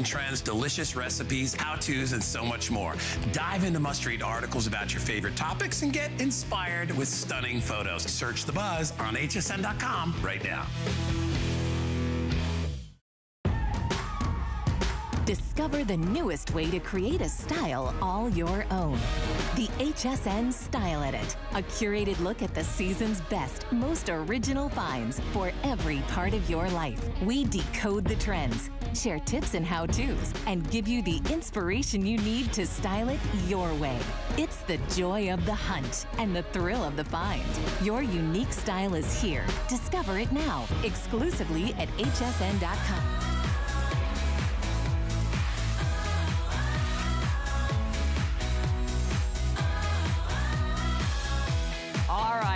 trends, delicious recipes, how-tos, and so much more. Dive into must-read articles about your favorite topics and get inspired with stunning photos. Search the buzz on hsn.com right now. Discover the newest way to create a style all your own. The HSN Style Edit, a curated look at the season's best, most original finds for every part of your life. We decode the trends, share tips and how-tos, and give you the inspiration you need to style it your way. It's the joy of the hunt and the thrill of the find. Your unique style is here. Discover it now, exclusively at hsn.com.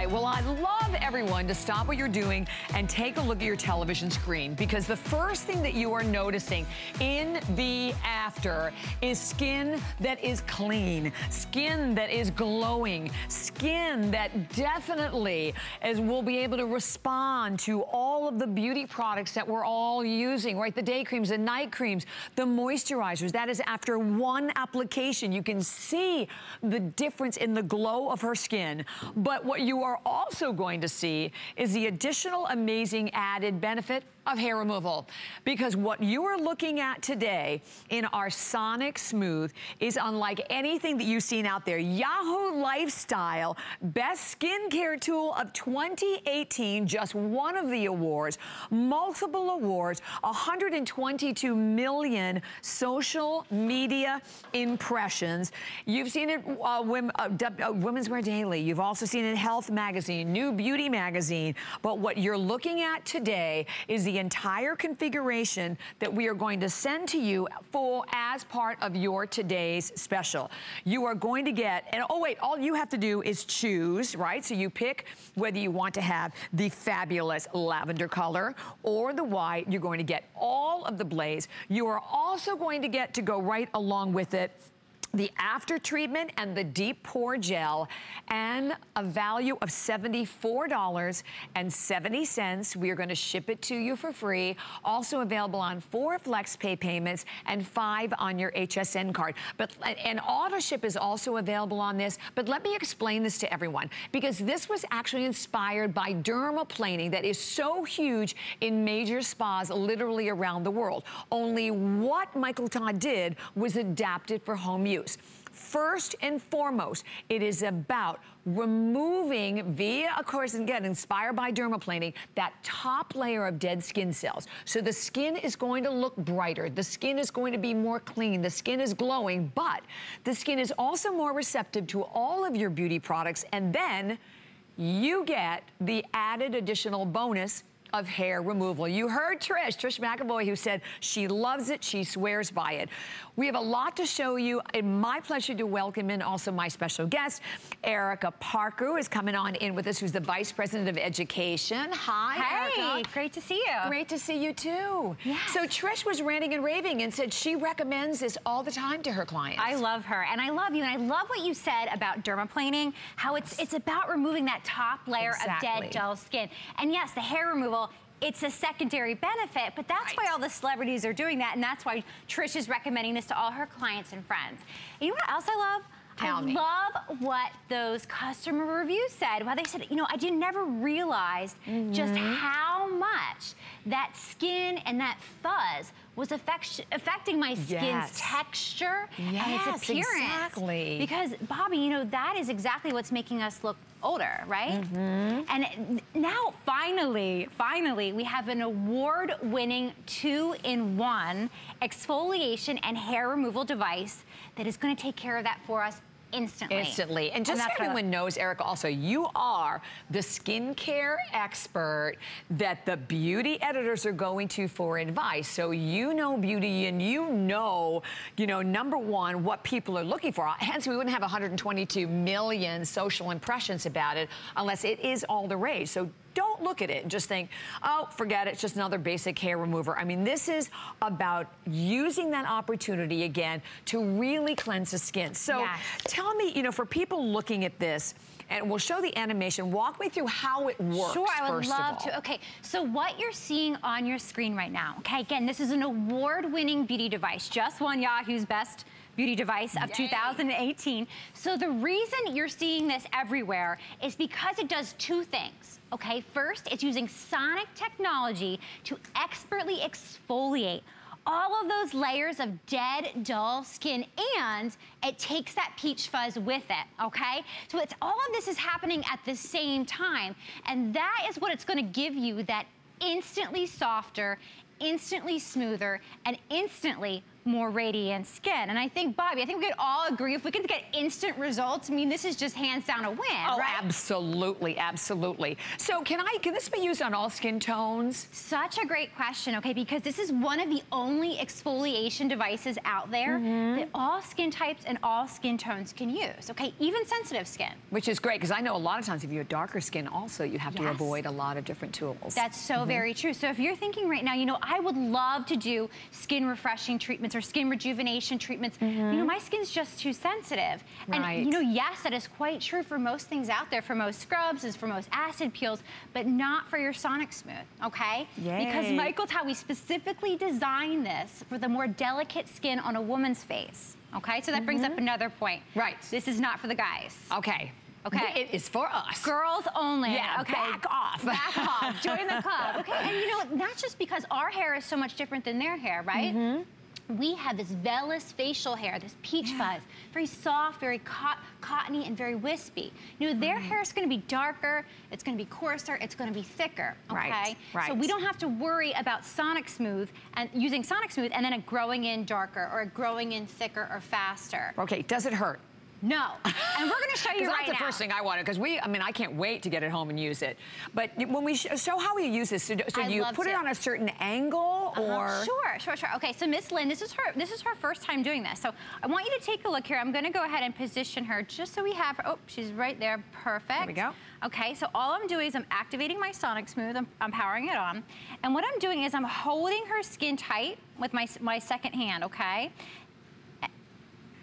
Well, I love everyone to stop what you're doing and take a look at your television screen because the first thing that you are noticing in the after is skin that is clean, skin that is glowing, skin that definitely is, will be able to respond to all of the beauty products that we're all using, right? The day creams, the night creams, the moisturizers. That is after one application. You can see the difference in the glow of her skin. But what you are also going to see is the additional amazing added benefit of hair removal. Because what you are looking at today in our Sonic Smooth is unlike anything that you've seen out there. Yahoo Lifestyle Best Skincare Tool of 2018, just one of the awards, multiple awards, 122 million social media impressions. You've seen it, uh, Women, uh, uh, Women's Wear Daily. You've also seen it in Health Magazine, New Beauty Magazine. But what you're looking at today is the entire configuration that we are going to send to you full as part of your today's special. You are going to get, and oh wait, all you have to do is choose, right? So you pick whether you want to have the fabulous lavender color or the white. You're going to get all of the blaze. You are also going to get to go right along with it the after treatment and the deep pore gel and a value of $74.70. We are going to ship it to you for free. Also available on four flex pay payments and five on your HSN card. But And auto ship is also available on this. But let me explain this to everyone because this was actually inspired by dermaplaning that is so huge in major spas literally around the world. Only what Michael Todd did was adapted for home use. First and foremost, it is about removing via, of course, again, inspired by dermaplaning, that top layer of dead skin cells. So the skin is going to look brighter. The skin is going to be more clean. The skin is glowing, but the skin is also more receptive to all of your beauty products. And then you get the added additional bonus of hair removal. You heard Trish, Trish McEvoy, who said she loves it, she swears by it. We have a lot to show you. It's my pleasure to welcome in also my special guest, Erica Parker, who is coming on in with us, who's the Vice President of Education. Hi, hey, Erica. great to see you. Great to see you too. Yes. So Trish was ranting and raving and said she recommends this all the time to her clients. I love her, and I love you, and I love what you said about dermaplaning, how it's it's about removing that top layer exactly. of dead dull skin. And yes, the hair removal it's a secondary benefit, but that's why all the celebrities are doing that, and that's why Trish is recommending this to all her clients and friends. And you know what else I love? Tell I me. love what those customer reviews said. Well, they said, you know, I didn't never realized mm -hmm. just mm-hmm. how much that skin and that fuzz was affect affecting my skin's yes. texture yes, and its appearance. exactly. Because, Bobbi, you know, that is exactly what's making us look older, right? Mm -hmm. And now, finally, finally, we have an award-winning two-in-one exfoliation and hair removal device that is gonna take care of that for us instantly. Instantly. And just and so everyone knows, Erica, also, you are the skincare expert that the beauty editors are going to for advice. So you know beauty and you know, you know, number one, what people are looking for. Hence, we wouldn't have 122 million social impressions about it unless it is all the rage. So don't look at it and just think, oh, forget it, it's just another basic hair remover. I mean, this is about using that opportunity again to really cleanse the skin. So yes. tell me, you know, for people looking at this, and we'll show the animation. Walk me through how it works, Sure, I would love to. Okay, so what you're seeing on your screen right now, okay, again, this is an award-winning beauty device, just won Yahoo's best beauty device of 2018. So the reason you're seeing this everywhere is because it does two things. Okay, first, it's using sonic technology to expertly exfoliate all of those layers of dead, dull skin, and it takes that peach fuzz with it, okay? So it's all of this is happening at the same time, and that is what it's gonna give you, that instantly softer, instantly smoother, and instantly more radiant skin. And I think, Bobbi, I think we could all agree if we could get instant results, I mean, this is just hands down a win, Oh, right? absolutely, absolutely. So can I, can this be used on all skin tones? Such a great question, okay, because this is one of the only exfoliation devices out there Mm-hmm. that all skin types and all skin tones can use, okay, even sensitive skin. Which is great, because I know a lot of times if you have darker skin also, you have to avoid a lot of different tools. That's so Mm-hmm. very true. So if you're thinking right now, you know, I would love to do skin refreshing treatments or skin rejuvenation treatments. You know, my skin's just too sensitive. Mm-hmm. Right. And you know, yes, that is quite true for most things out there, for most scrubs, is for most acid peels, but not for your Sonic Smooth, okay? Because Yay. Michael Todd, we specifically designed this for the more delicate skin on a woman's face. Okay, so that brings up another point. Mm-hmm. Right. This is not for the guys. Okay. Okay. It is for us. Girls only. Yeah, okay. back off. Back off. Join the club. Okay. And you know, that's just because our hair is so much different than their hair, right? Mm-hmm. We have this vellus facial hair, this peach fuzz, very soft, very cot- cottony, and very wispy. You know, their hair is going to be darker, it's going to be coarser, it's going to be thicker. Okay. Right, right. So we don't have to worry about Sonic Smooth and using Sonic Smooth and then it growing in darker or growing in thicker or faster. Okay, does it hurt? No. And we're going to show you right that's the now. first thing I wanted. Because we, I mean, I can't wait to get it home and use it. But when we sh show how we use this, so, so you put it to. on a certain angle, Uh-huh. or Sure, sure, sure. Okay, so Miss Lynn, this is her this is her first time doing this. So I want you to take a look here. I'm gonna go ahead and position her just so we have her. Oh, she's right there. Perfect. There we go. Okay, so all I'm doing is I'm activating my Sonic Smooth. I'm, I'm powering it on. And what I'm doing is I'm holding her skin tight with my, my second hand, okay?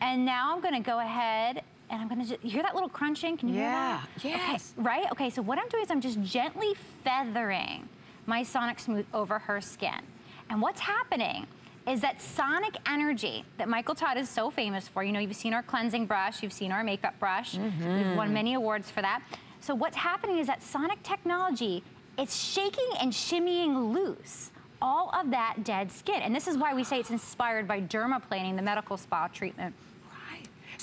And now I'm gonna go ahead and I'm gonna just, you hear that little crunching? Can you Yeah, hear that? Yeah, yes. Okay, right? Okay, so what I'm doing is I'm just gently feathering my Sonic Smooth over her skin. And what's happening is that sonic energy that Michael Todd is so famous for. You know, you've seen our cleansing brush, you've seen our makeup brush. Mm-hmm. We've won many awards for that. So what's happening is that sonic technology, it's shaking and shimmying loose all of that dead skin. And this is why we say it's inspired by dermaplaning, the medical spa treatment.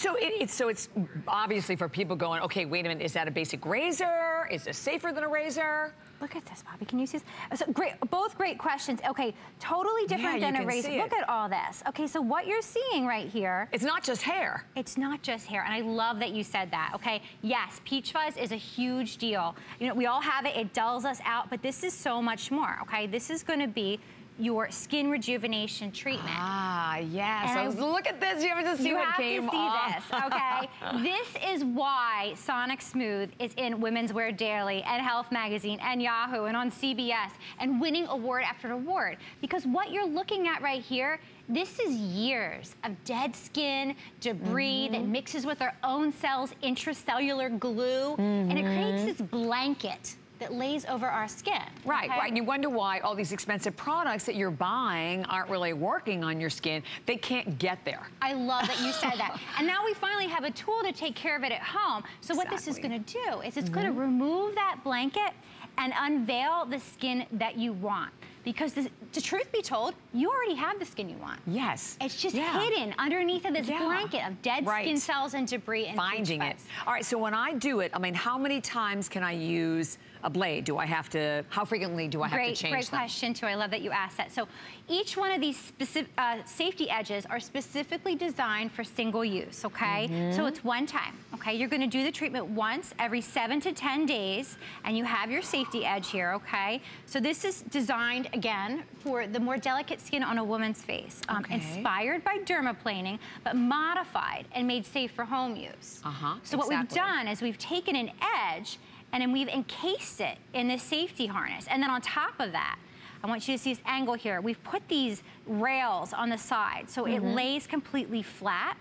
So it, it's so it's obviously for people going, okay, wait a minute, is that a basic razor? Is this safer than a razor? Look at this, Bobbi. Can you see this? So great, both great questions. Okay, totally different Yeah, than a razor. Look at all this. Okay, so what you're seeing right here, It's not just hair. it's not just hair, and I love that you said that. Okay, yes, peach fuzz is a huge deal. You know, we all have it. It dulls us out, but this is so much more. Okay, this is going to be your skin rejuvenation treatment. Ah, yes. I was- look at this. You have to see you what have came to see off. this, okay? this is why Sonic Smooth is in Women's Wear Daily and Health Magazine and Yahoo and on CBS and winning award after award. Because what you're looking at right here, this is years of dead skin, debris that Mm-hmm. mixes with our own cells, intracellular glue, and it creates this blanket that lays over our skin. Right, okay? right. And you wonder why all these expensive products that you're buying aren't really working on your skin. They can't get there. I love that you said that. And now we finally have a tool to take care of it at home. So what this is gonna do is it's gonna mm-hmm. remove that blanket and unveil the skin that you want. Because this, the truth be told, you already have the skin you want. Yes. It's just Yeah. hidden underneath of this Yeah. blanket of dead Right. skin cells and debris and Finding it. All right, so when I do it, I mean, how many times can I use a blade? Do I have to, how frequently do I have Great, to change it? great them? question too. I love that you asked that. So each one of these specific uh, safety edges are specifically designed for single use. Okay, Mm-hmm. so it's one time. Okay, you're going to do the treatment once every seven to ten days, and you have your safety edge here. Okay, so this is designed again for the more delicate skin on a woman's face, um, Okay. inspired by dermaplaning, but modified and made safe for home use. Uh-huh, So what we've done is we've taken an edge and then we've encased it in this safety harness. And then on top of that, I want you to see this angle here. We've put these rails on the side so Mm-hmm. it lays completely flat.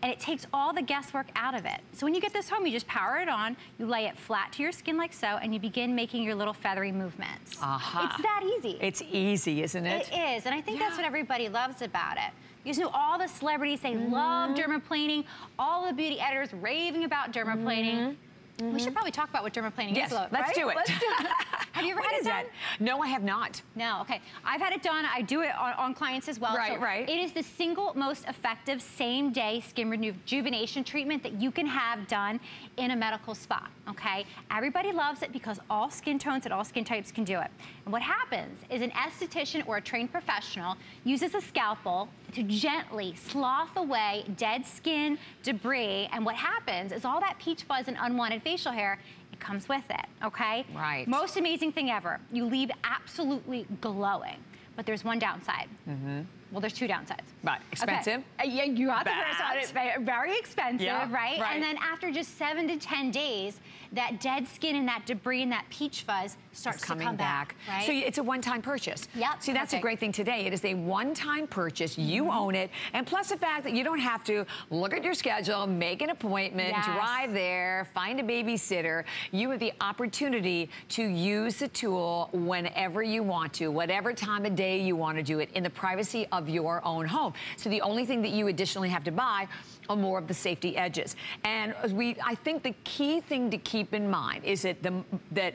and it takes all the guesswork out of it. So when you get this home, you just power it on, you lay it flat to your skin like so, and you begin making your little feathery movements. Uh -huh. It's that easy. It's easy, isn't it? It is, and I think yeah. that's what everybody loves about it. You know, all the celebrities, they mm -hmm. love dermaplaning. All the beauty editors raving about dermaplaning. Mm -hmm. Mm -hmm. We should probably talk about what dermaplaning yes, is. Yes, let's, right? do it. let's do it. have you ever had it done? That? No, I have not. No, okay. I've had it done. I do it on, on clients as well. Right, so right. It is the single most effective same-day skin rejuvenation treatment that you can have done in a medical spa, okay? Everybody loves it because all skin tones and all skin types can do it. And what happens is an esthetician or a trained professional uses a scalpel to gently slough away dead skin, debris, and what happens is all that peach fuzz and unwanted facial hair it comes with it, okay? Right. Most amazing thing ever. You leave absolutely glowing, but there's one downside. Mm -hmm. Well, there's two downsides. Right, expensive. Okay. Uh, yeah, you got Bad. the first one. It's very expensive, yeah, right? right? And then after just seven to 10 days, that dead skin and that debris and that peach fuzz starts coming to come back. back right? So it's a one-time purchase. Yep. See, that's perfect. a great thing today. It is a one-time purchase. You mm -hmm. own it. And plus the fact that you don't have to look at your schedule, make an appointment, yes. drive there, find a babysitter. You have the opportunity to use the tool whenever you want to, whatever time of day you want to do it, in the privacy of your own home. So the only thing that you additionally have to buy are more of the safety edges. And we, I think the key thing to keep in mind? Is that the that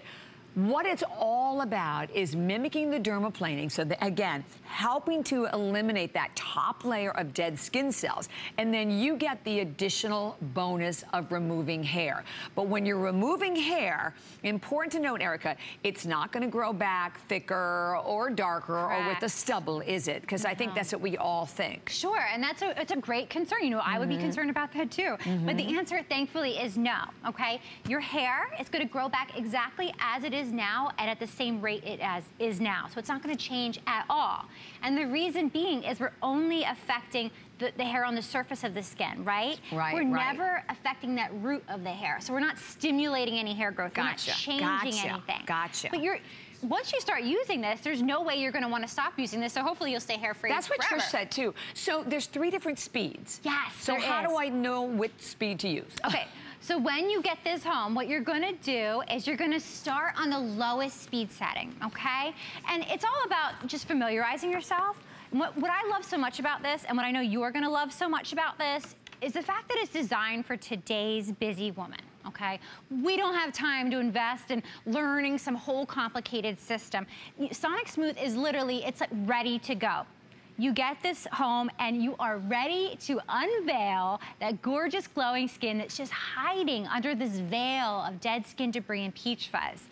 what it's all about is mimicking the dermaplaning. So the, again, helping to eliminate that top layer of dead skin cells. And then you get the additional bonus of removing hair. But when you're removing hair, important to note, Erica, it's not gonna grow back thicker or darker Correct. or with the stubble, is it? Because I think mm-hmm. that's what we all think. Sure, and that's a, it's a great concern. You know, mm -hmm. I would be mm-hmm. concerned about that too. Mm -hmm. But the mm-hmm. answer, thankfully, is no, okay? Your hair is gonna grow back exactly as it is is now and at the same rate it as is now. So it's not gonna change at all. And the reason being is we're only affecting the, the, hair on the surface of the skin, right? Right, We're right. never affecting that root of the hair. So we're not stimulating any hair growth. Gotcha. We're not changing gotcha. anything. Gotcha. But you're, once you start using this, there's no way you're gonna wanna stop using this, so hopefully you'll stay hair-free That's what forever. Trish said too. So there's three different speeds. Yes, So how is. do I know which speed to use? Okay. So when you get this home, what you're gonna do is you're gonna start on the lowest speed setting, okay? And it's all about just familiarizing yourself. What, what I love so much about this, and what I know you're gonna love so much about this, is the fact that it's designed for today's busy woman okay? We don't have time to invest in learning some whole complicated system. Sonic Smooth is literally, it's like ready to go you get this home and you are ready to unveil that gorgeous glowing skin that's just hiding under this veil of dead skin debris and peach fuzz.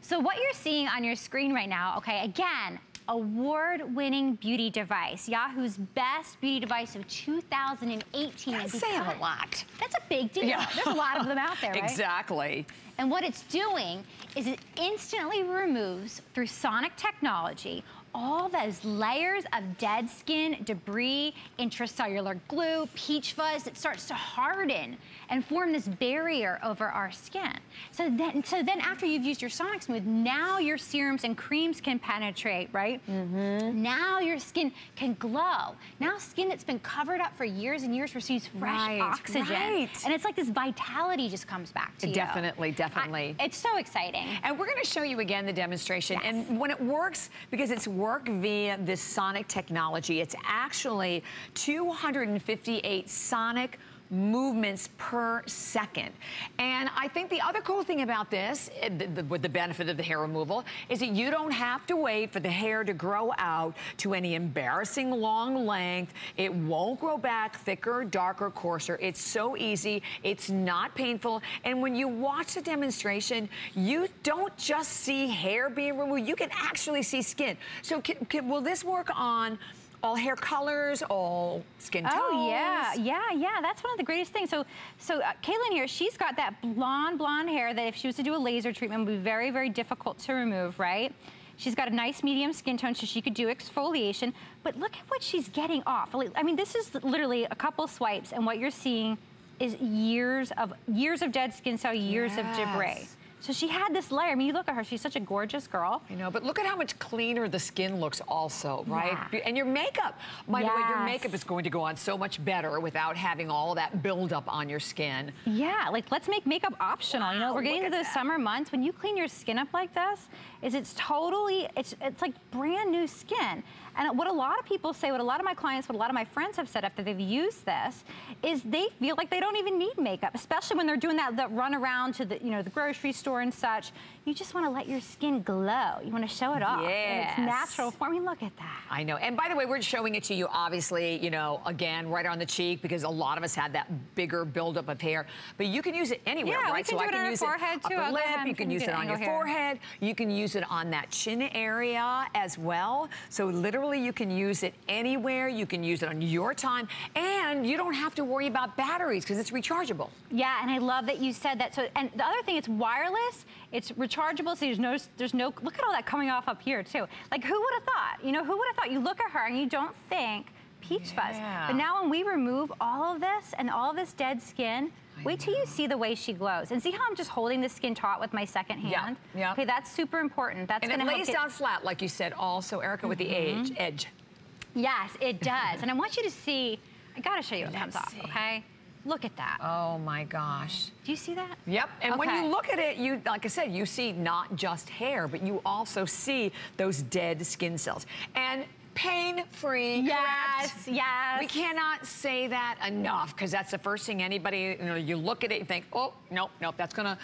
So what you're seeing on your screen right now, okay, again, award-winning beauty device, Yahoo's best beauty device of 2018. That's saying a lot. That's a big deal. Yeah. There's a lot of them out there, right? Exactly. And what it's doing is it instantly removes, through sonic technology, all those layers of dead skin, debris, intracellular glue, peach fuzz that starts to harden and form this barrier over our skin. So then, so then after you've used your Sonic Smooth, now your serums and creams can penetrate, right? Mm -hmm. Now your skin can glow. Now skin that's been covered up for years and years receives fresh right, oxygen. Right. And it's like this vitality just comes back to you. Definitely, definitely. I, it's so exciting. And we're gonna show you again the demonstration. Yes. And when it works, because it's work via this sonic technology, it's actually 258 sonic movements per second. And I think the other cool thing about this, eh, the, the, with the benefit of the hair removal, is that you don't have to wait for the hair to grow out to any embarrassing long length. It won't grow back thicker, darker, coarser. It's so easy. It's not painful. And when you watch the demonstration, you don't just see hair being removed. You can actually see skin. So can, can, will this work on all hair colors, all skin tones. Oh yeah, yeah, yeah. That's one of the greatest things. So, so uh, Kaylin here, she's got that blonde, blonde hair that if she was to do a laser treatment would be very, very difficult to remove, right? She's got a nice medium skin tone, so she could do exfoliation. But look at what she's getting off. I mean, this is literally a couple swipes, and what you're seeing is years of years of dead skin cell, years yes. of debris. So she had this layer. I mean, you look at her, she's such a gorgeous girl. I know, but look at how much cleaner the skin looks also, right? Yeah. And your makeup, by the way, your makeup is going to go on so much better without having all that buildup on your skin. Yeah, like let's make makeup optional. you know, we're getting into the that. summer months. When you clean your skin up like this, is it's totally, it's it's like brand new skin. And what a lot of people say, what a lot of my clients, what a lot of my friends have said after they've used this, is they feel like they don't even need makeup, especially when they're doing that, that run around to the, you know, the grocery store and such. You just want to let your skin glow. You want to show it off in its natural form. I mean, look at that. I know. And by the way, we're showing it to you, obviously, you know, again, right on the cheek because a lot of us had that bigger buildup of hair. But you can use it anywhere, Yeah, right? can do it on our use forehead, too. upper lip. You can use it on your here. forehead. You can use it on that chin area as well. So literally, you can use it anywhere. You can use it on your time, and you don't have to worry about batteries because it's rechargeable. Yeah, and I love that you said that. So, and the other thing, it's wireless, it's rechargeable, so there's no, there's no, look at all that coming off up here too. Like who would have thought? You know, who would have thought? You look at her and you don't think peach fuzz. But now when we remove all of this and all of this dead skin, wait till you see the way she glows. And see how I'm just holding the skin taut with my second hand? yeah. yeah. Okay, that's super important. That's And it gonna help lays down flat, like you said, also, Erica, with the mm-hmm. edge. edge. Yes, it does. and I want you to see, I gotta show you what comes Let's off, see. okay? Look at that. Oh my gosh. Do you see that? Yep. And when you look at it, you like I said, you see not just hair, but you also see those dead skin cells. And pain-free. Yes, correct? yes. We cannot say that enough because that's the first thing anybody, you know, you look at it, you think, oh, nope, nope, that's gonna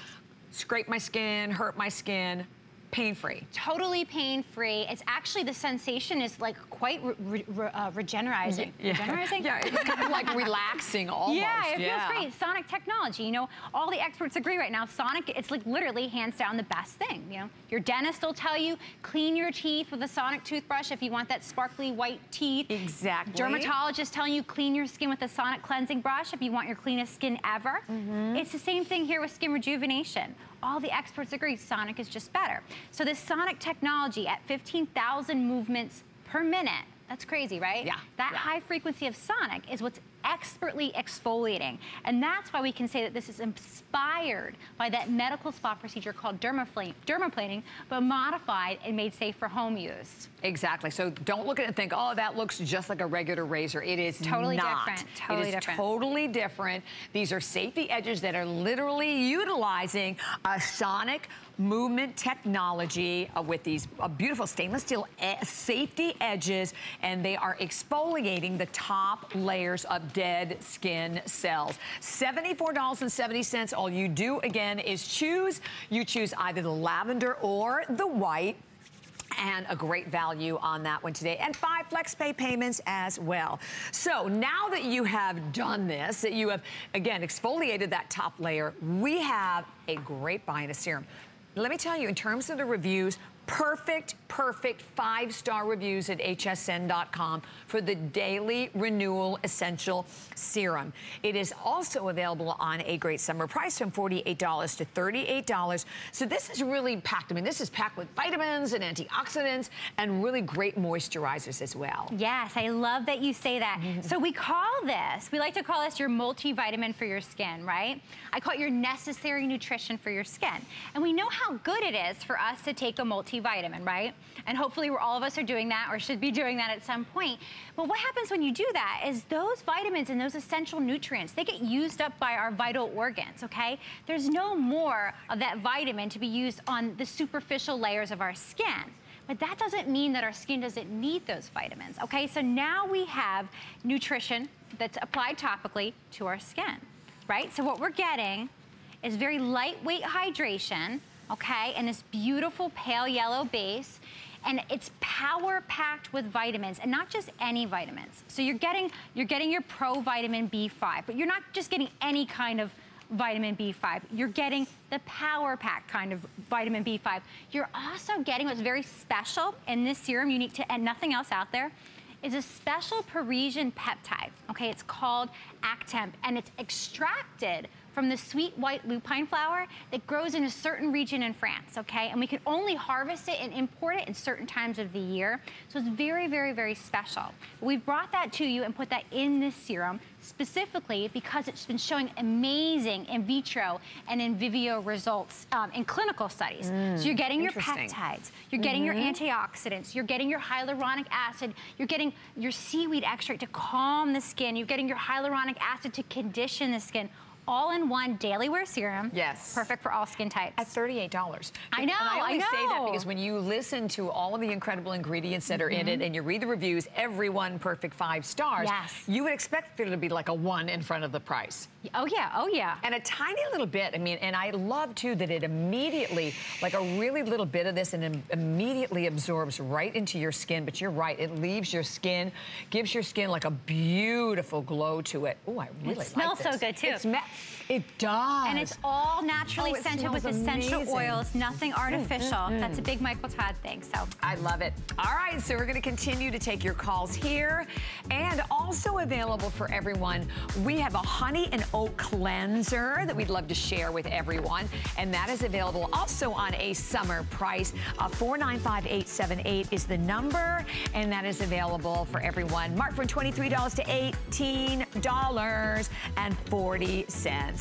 scrape my skin, hurt my skin. Pain-free. totally pain-free. It's actually the sensation is like quite re- re- uh, regenerizing. Regenerizing? Yeah, it's kind of like relaxing almost. Yeah, it feels great. Sonic technology, you know, all the experts agree right now. Sonic, it's like literally hands down the best thing. You know, your dentist will tell you clean your teeth with a Sonic toothbrush if you want that sparkly white teeth. Exactly. Dermatologist telling you clean your skin with a Sonic cleansing brush if you want your cleanest skin ever. Mm-hmm. It's the same thing here with skin rejuvenation. All the experts agree Sonic is just better. So this Sonic technology at 15,000 movements per minute, that's crazy, right? Yeah, That yeah. high frequency of sonic is what's expertly exfoliating. And that's why we can say that this is inspired by that medical spa procedure called dermaplaning, but modified and made safe for home use. Exactly. So don't look at it and think, oh, that looks just like a regular razor. It is Totally not. different. Totally it is different. totally different. These are safety edges that are literally utilizing a sonic movement technology uh, with these uh, beautiful stainless steel e- safety edges, and they are exfoliating the top layers of dead skin cells. $74.70. All you do, again, is choose. You choose either the lavender or the white and a great value on that one today and five flex pay payments as well so now that you have done this that you have again exfoliated that top layer we have a great buy in a serum let me tell you in terms of the reviews perfect perfect five-star reviews at hsn.com for the daily renewal essential serum it is also available on a great summer price from $48 to $38 so this is really packed i mean this is packed with vitamins and antioxidants and really great moisturizers as well Yes, I love that you say that. Mm-hmm. so we call this, we like to call this your multivitamin for your skin, right? I call it your necessary nutrition for your skin. And we know how good it is for us to take a multivitamin, right? And hopefully all of us are doing that or should be doing that at some point. But what happens when you do that is those vitamins and those essential nutrients, they get used up by our vital organs, okay? There's no more of that vitamin to be used on the superficial layers of our skin. But that doesn't mean that our skin doesn't need those vitamins, okay? So now we have nutrition that's applied topically to our skin, right? So what we're getting is very lightweight hydration, okay? And this beautiful pale yellow base. And it's power packed with vitamins and not just any vitamins. So you're getting, you're getting your provitamin B5, but you're not just getting any kind of vitamin B5. You're getting the power pack kind of vitamin B5. You're also getting what's very special in this serum, unique to and nothing else out there, is a special Parisian peptide. Okay, it's called Actemp, and it's extracted from the sweet white lupine flower that grows in a certain region in France, okay? And we can only harvest it and import it in certain times of the year. So it's very, very, very special. We've brought that to you and put that in this serum specifically because it's been showing amazing in vitro and in vivo results um, in clinical studies. Mm, so you're getting your peptides, you're getting mm -hmm. your mm-hmm. antioxidants, you're getting your hyaluronic acid, you're getting your seaweed extract to calm the skin, you're getting your hyaluronic acid to condition the skin all-in-one daily wear serum. Yes. Perfect for all skin types. At $38. I know, and I always I say that because when you listen to all of the incredible ingredients that are mm -hmm. in it mm-hmm. and you read the reviews, everyone perfect five stars, yes. you would expect there to be like a one in front of the price. Oh yeah, oh yeah. And a tiny little bit, I mean, and I love too that it immediately, like a really little bit of this and it immediately absorbs right into your skin, but you're right, it leaves your skin, gives your skin like a beautiful glow to it. Oh, I really it smells like so good too. It does. And it's all naturally oh, scented with essential amazing. oils, nothing artificial. Mm, mm, mm. That's a big Michael Todd thing, so. I love it. All right, so we're gonna continue to take your calls here. And also available for everyone, we have a honey and oat cleanser that we'd love to share with everyone. And that is available also on a summer price. Uh, 495878 is the number, and that is available for everyone. Mark from $23 to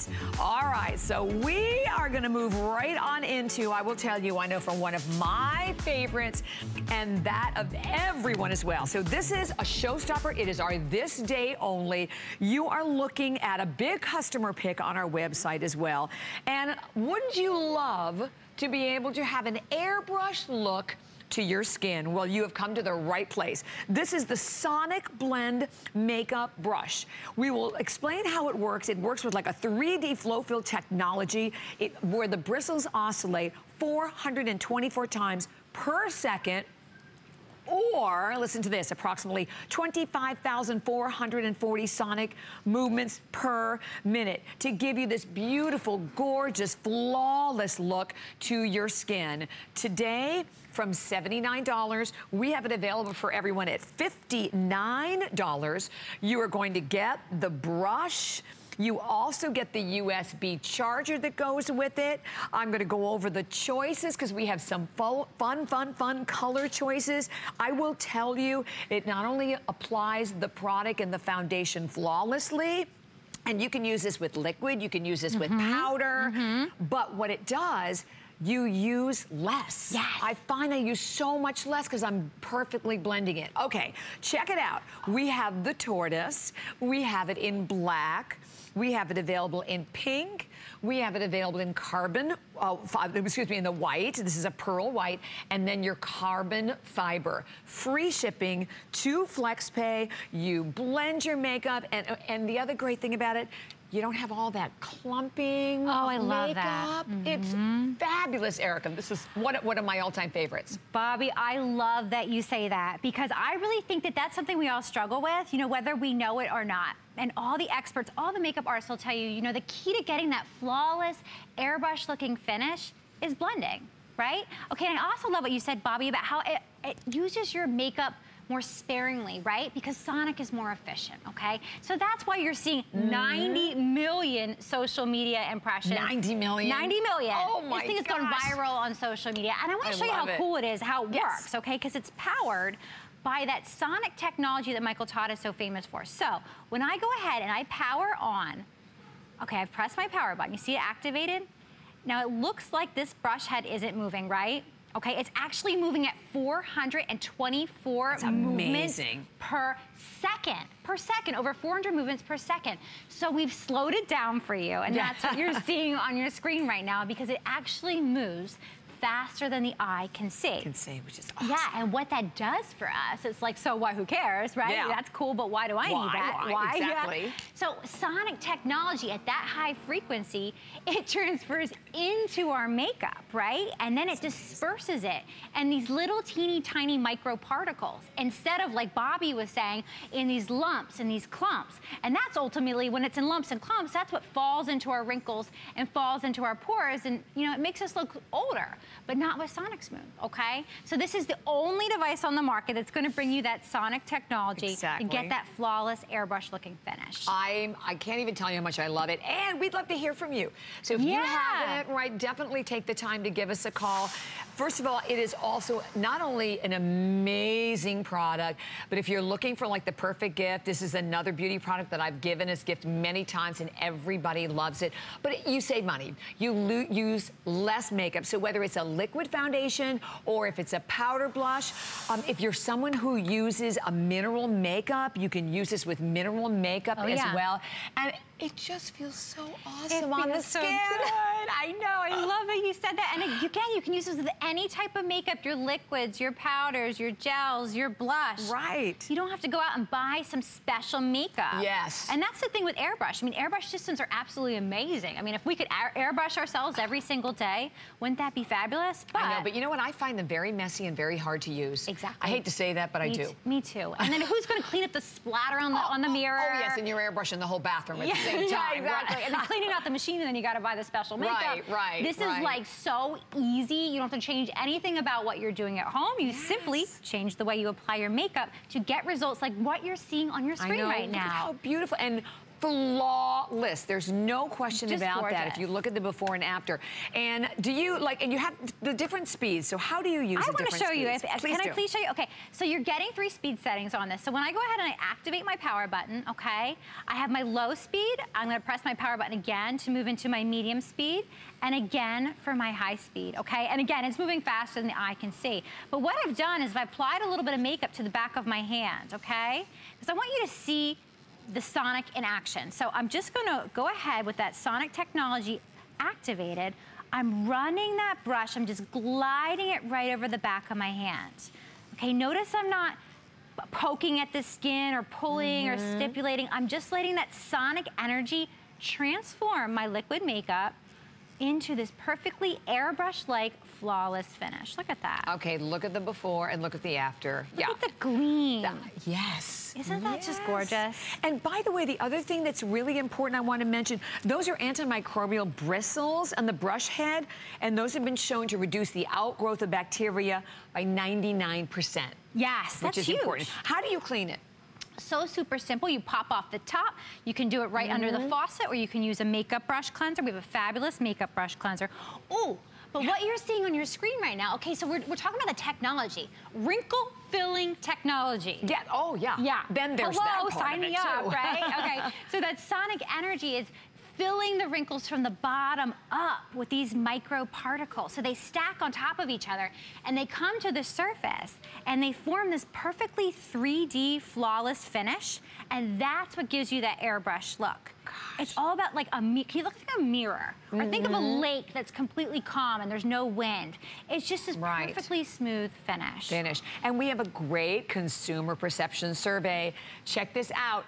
$18.40. All right, so we are gonna move right on into, I will tell you, I know from one of my favorites and that of everyone as well. So this is a showstopper. It is our this day only. You are looking at a big customer pick on our website as well. And wouldn't you love to be able to have an airbrush look to your skin, well, you have come to the right place. This is the Sonic Blend Makeup Brush. We will explain how it works. It works with like a 3D flow fill technology it, where the bristles oscillate 424 times per second or, listen to this, approximately 25,440 sonic movements per minute to give you this beautiful, gorgeous, flawless look to your skin. Today, from $79. We have it available for everyone at $59. You are going to get the brush, you also get the USB charger that goes with it. I'm gonna go over the choices because we have some fun, fun, fun color choices. I will tell you, it not only applies the product and the foundation flawlessly, and you can use this with liquid, you can use this mm -hmm. with mm-hmm. powder, mm -hmm. but what it does, you use less. Yes. I find I use so much less because I'm perfectly blending it. Okay, check it out. We have the tortoise. We have it in black. We have it available in pink. We have it available in carbon, uh, excuse me, in the white. This is a pearl white. And then your carbon fiber. Free shipping to FlexPay. You blend your makeup. And, and the other great thing about it, you don't have all that clumping. Oh, I love makeup. that. Mm -hmm. It's mm-hmm. fabulous, Erica. This is one, one of my all-time favorites. Bobbi, I love that you say that because I really think that that's something we all struggle with, you know, whether we know it or not. And all the experts, all the makeup artists will tell you, you know, the key to getting that flawless airbrush-looking finish is blending, right? Okay, and I also love what you said, Bobbi, about how it, it uses your makeup more sparingly, right? Because Sonic is more efficient, okay? So that's why you're seeing mm. 90 million social media impressions. 90 million? 90 million. Oh my This thing has gone viral on social media. And I wanna show you how it. cool it is, how it yes. works, okay? Because it's powered by that sonic technology that Michael Todd is so famous for. So when I go ahead and I power on, okay, I've pressed my power button. You see it activated? Now it looks like this brush head isn't moving, right? Okay, it's actually moving at 424 That's movements per second, per second, over 400 movements per second. So we've slowed it down for you, and yeah. that's what you're seeing on your screen right now because it actually moves faster than the eye can see. Can see, which is awesome. Yeah, and what that does for us, it's like, so what, who cares, right? Yeah. That's cool, but why do I why, need that? Why, why? exactly. Yeah. So sonic technology at that high frequency, it transfers into our makeup, right? And then it disperses it. And these little teeny tiny microparticles, instead of like Bobbi was saying, in these lumps and these clumps. And that's ultimately, when it's in lumps and clumps, that's what falls into our wrinkles and falls into our pores. And, you know, it makes us look older. But not with Sonic Smooth, okay? So this is the only device on the market that's gonna bring you that Sonic technology exactly. to get that flawless airbrush looking finish. I'm, I can't even tell you how much I love it. And we'd love to hear from you. So if Yeah. you have it, right, definitely take the time to give us a call. First of all, it is also not only an amazing product, but if you're looking for like the perfect gift, this is another beauty product that I've given as gift many times and everybody loves it. But you save money. You use less makeup. So whether it's a liquid foundation or if it's a powder blush, um, if you're someone who uses a mineral makeup, you can use this with mineral makeup Oh, as yeah. well. And it just feels so It awesome on the so skin. good. I know. I oh. love that you said that. And again, you can use this with any type of makeup, your liquids, your powders, your gels, your blush. Right. You don't have to go out and buy some special makeup. Yes. And that's the thing with airbrush. I mean, airbrush systems are absolutely amazing. I mean, if we could air- airbrush ourselves every single day, wouldn't that be fabulous? But I know, but you know what? I find them very messy and very hard to use. Exactly. I hate to say that, but I do. me too. And then who's going to clean up the splatter on the on the mirror? Oh, yes, and you're airbrushing the whole bathroom at yeah, same yeah, time. exactly. Right. And then cleaning out the machine, and then you got to buy the special makeup. Right, right, This right. is like so easy. You don't have to change anything about what you're doing at home. You simply change the way you apply your makeup to get results like what you're seeing on your screen right now. How beautiful and flawless. There's no question Just about that if you look at the before and after. And do you like? And you have the different speeds. So how do you use I want to show you. If, Please can do. I please show you? Okay, so you're getting three speed settings on this. So when I go ahead and I activate my power button, okay, I have my low speed. I'm going to press my power button again to move into my medium speed, and again for my high speed, okay? And again, it's moving faster than the eye can see. But what I've done is I've applied a little bit of makeup to the back of my hand, okay? Because I want you to see the Sonic in action. So I'm just gonna go ahead with that Sonic technology activated. I'm running that brush, I'm just gliding it right over the back of my hand. Okay, notice I'm not poking at the skin or pulling or mm-hmm. stipulating. I'm just letting that sonic energy transform my liquid makeup into this perfectly airbrush-like flawless finish. Look at that. Okay, look at the before and look at the after. Look yeah. at the gleam. Yes. Isn't that just gorgeous? And by the way, the other thing that's really important I want to mention, those are antimicrobial bristles on the brush head, and those have been shown to reduce the outgrowth of bacteria by 99%. Yes, that's is huge. important. How do you clean it? So super simple. You pop off the top. You can do it right under Mm-hmm. the faucet, or you can use a makeup brush cleanser. We have a fabulous makeup brush cleanser. Oh, but what you're seeing on your screen right now, okay, so we're, we're talking about the technology. Wrinkle filling technology. Yeah. Oh, yeah. Yeah. Then there's Hello, that part sign of me up, right? Okay. So that sonic energy is filling the wrinkles from the bottom up with these microparticles. So they stack on top of each other and they come to the surface and they form this perfectly 3D flawless finish. And that's what gives you that airbrush look. It's all about like a, can you look like a mirror? Or think of a Mm-hmm. lake that's completely calm and there's no wind. It's just this Right. perfectly smooth finish. Finish. And we have a great consumer perception survey. Check this out.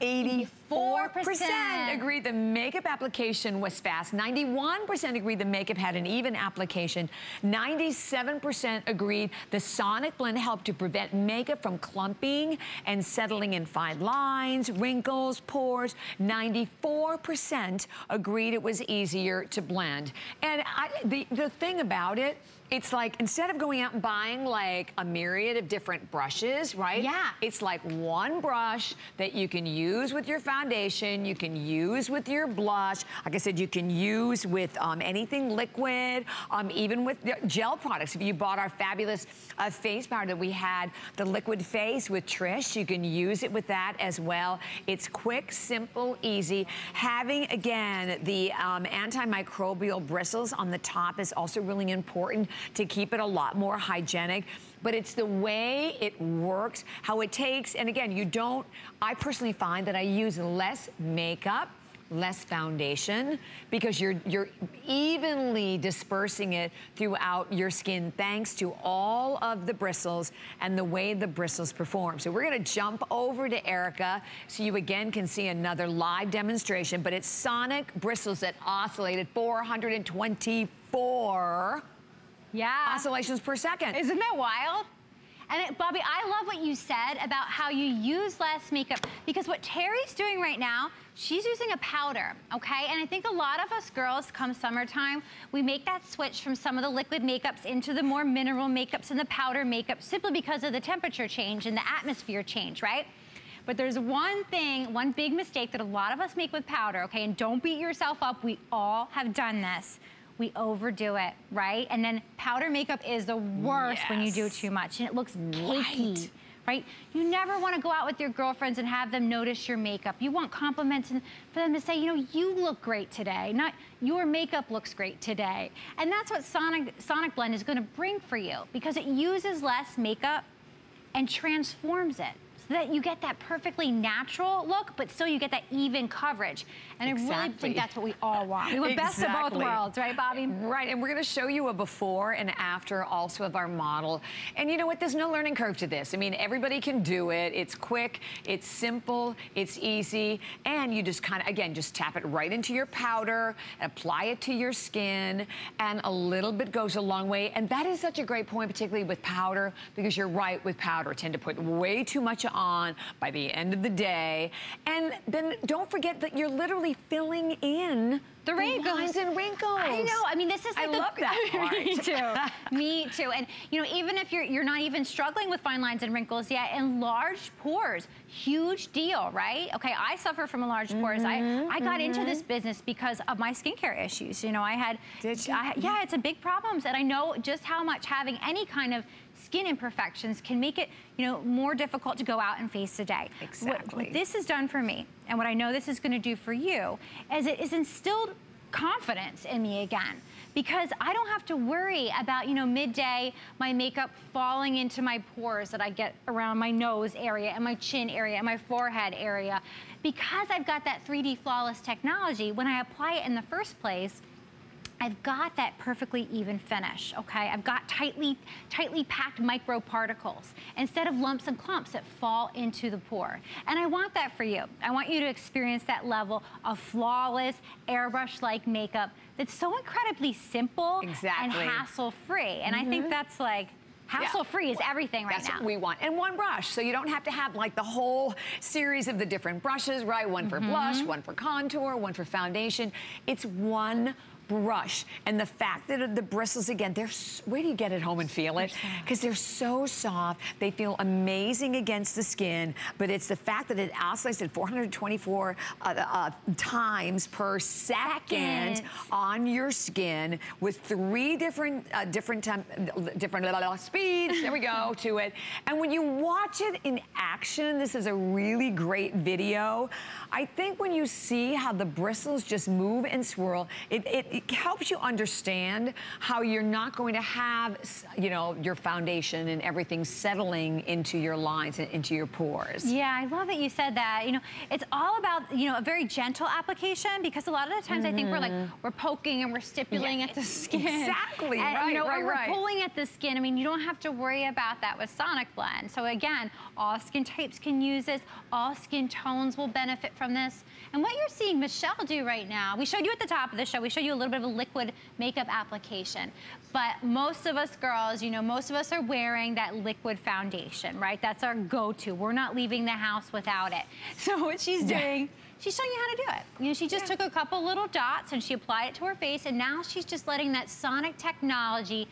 84% agreed the makeup application was fast. 91% agreed the makeup had an even application. 97% agreed the Sonic Blend helped to prevent makeup from clumping and settling in fine lines, wrinkles, pores. 94% agreed it was easier to blend. And I, the, the thing about it, it's like instead of going out and buying like a myriad of different brushes, right? Yeah. It's like one brush that you can use with your foundation, you can use with your blush. Like I said, you can use with um, anything liquid, um, even with the gel products. If you bought our fabulous uh, face powder that we had, the liquid face with Trish, you can use it with that as well. It's quick, simple, easy. Having, again, the um, antimicrobial bristles on the top is also really important to keep it a lot more hygienic but it's the way it works, how it takes, and again, you don't, I personally find that I use less makeup, less foundation, because you're, you're evenly dispersing it throughout your skin thanks to all of the bristles and the way the bristles perform. So we're gonna jump over to Erica so you again can see another live demonstration, but it's sonic bristles that oscillated 424 Yeah. oscillations per second. Isn't that wild? And it, Bobbi, I love what you said about how you use less makeup because what Terry's doing right now, she's using a powder, okay? And I think a lot of us girls come summertime, we make that switch from some of the liquid makeups into the more mineral makeups and the powder makeup simply because of the temperature change and the atmosphere change, right? But there's one thing, one big mistake that a lot of us make with powder, okay? And don't beat yourself up, we all have done this we overdo it, right? And then powder makeup is the worst yes. when you do too much and it looks cakey. Right. Right? You never want to go out with your girlfriends and have them notice your makeup. You want compliments and for them to say, you know, you look great today, not your makeup looks great today. And that's what Sonic, Sonic Blend is going to bring for you because it uses less makeup and transforms it so that you get that perfectly natural look, but still you get that even coverage. And exactly. I really think that's what we all want. We want exactly. best of both worlds, right, Bobbi? Right, and we're gonna show you a before and after also of our model. And you know what, there's no learning curve to this. I mean, everybody can do it. It's quick, it's simple, it's easy, and you just kind of, again, just tap it right into your powder, and apply it to your skin, and a little bit goes a long way. And that is such a great point, particularly with powder, because you're right with powder. tend to put way too much on on by the end of the day. And then don't forget that you're literally filling in the wrinkles. lines and wrinkles. I know. I mean, this is like I the, love that part. me too. me too. And you know, even if you're you're not even struggling with fine lines and wrinkles yet, enlarged pores, huge deal, right? Okay, I suffer from enlarged mm -hmm, pores. I I got mm -hmm. into this business because of my skincare issues. You know, I had. Did you? I, yeah, it's a big problem, and I know just how much having any kind of skin imperfections can make it, you know, more difficult to go out and face the day. Exactly. What, what this has done for me, and what I know this is gonna do for you, is it is instilled confidence in me again because I don't have to worry about, you know, midday, my makeup falling into my pores that I get around my nose area and my chin area and my forehead area. Because I've got that 3D flawless technology, when I apply it in the first place, I've got that perfectly even finish, okay? I've got tightly, tightly packed microparticles instead of lumps and clumps that fall into the pore. And I want that for you. I want you to experience that level of flawless, airbrush-like makeup that's so incredibly simple exactly. and hassle-free. And mm -hmm. I think mm-hmm. that's like, Hassle-free yeah. is everything right That's now. That's what we want. And one brush, so you don't have to have like the whole series of the different brushes, right? One for mm -hmm. blush, one for contour, one for foundation. It's one brush. And the fact that the bristles, again, they're, where do you get it home and feel it? Because they're so soft. They feel amazing against the skin, but it's the fact that it oscillates at 424 uh, uh, times per second on your skin with three different, uh, different, time, different speeds, there we go, to it. And when you watch it in action, this is a really great video. I think when you see how the bristles just move and swirl, it, it it helps you understand how you're not going to have, you know, your foundation and everything settling into your lines and into your pores. Yeah, I love that you said that. You know, it's all about, you know, a very gentle application because a lot of the times mm -hmm. I think we're like, mm-hmm. we're poking and we're stipulating yeah, at the skin. Exactly, and, right, you know, right, we're pulling at the skin. I mean, you don't have to worry about that with Sonic Blend. So again, all skin types can use this. All skin tones will benefit from this. And what you're seeing Michelle do right now, we showed you at the top of the show, we showed you a little bit of a liquid makeup application. But most of us girls, you know, most of us are wearing that liquid foundation, right? That's our go-to. We're not leaving the house without it. So what she's doing, she's showing you how to do it. You know, she just yeah. took a couple little dots and she applied it to her face and now she's just letting that sonic technology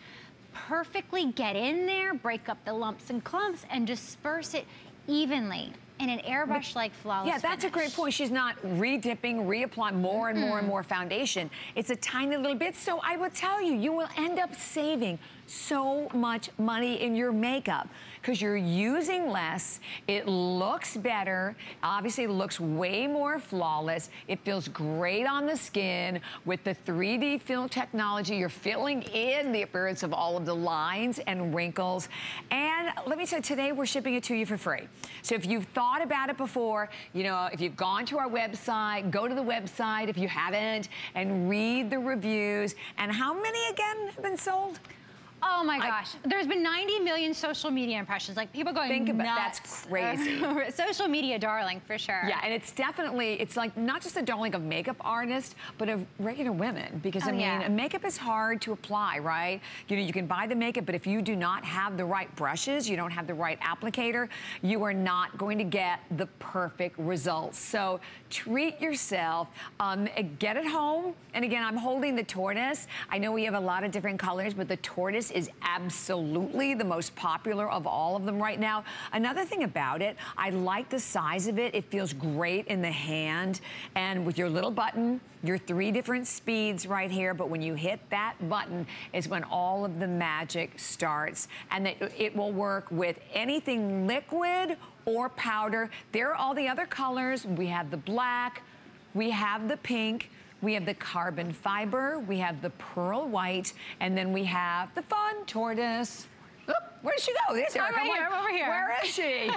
perfectly get in there, break up the lumps and clumps and disperse it evenly in an airbrush-like flawless Yeah, that's finish. a great point. She's not re-dipping, reapplying more and more and mm. more foundation. It's a tiny little bit. So I will tell you, you will end up saving so much money in your makeup because you're using less. It looks better. Obviously, looks way more flawless. It feels great on the skin. With the 3D fill technology, you're filling in the appearance of all of the lines and wrinkles. And let me say, today we're shipping it to you for free. So if you've thought about it before, you know, if you've gone to our website, go to the website if you haven't, and read the reviews. And how many again have been sold? Oh my gosh. I, There's been 90 million social media impressions. Like people going think about, nuts. That's crazy. social media darling for sure. Yeah, and it's definitely, it's like not just a darling of makeup artists, but of regular women. Because oh, I mean, yeah. makeup is hard to apply, right? You know, you can buy the makeup, but if you do not have the right brushes, you don't have the right applicator, you are not going to get the perfect results. So treat yourself, um, get it home. And again, I'm holding the tortoise. I know we have a lot of different colors, but the tortoise is absolutely the most popular of all of them right now. Another thing about it, I like the size of it. It feels great in the hand. And with your little button, your three different speeds right here, but when you hit that button is when all of the magic starts. And it, it will work with anything liquid or powder. There are all the other colors. We have the black, we have the pink, we have the carbon fiber, we have the pearl white, and then we have the fun tortoise. Where did she go? There's Erica. Right here, over here. Where is she?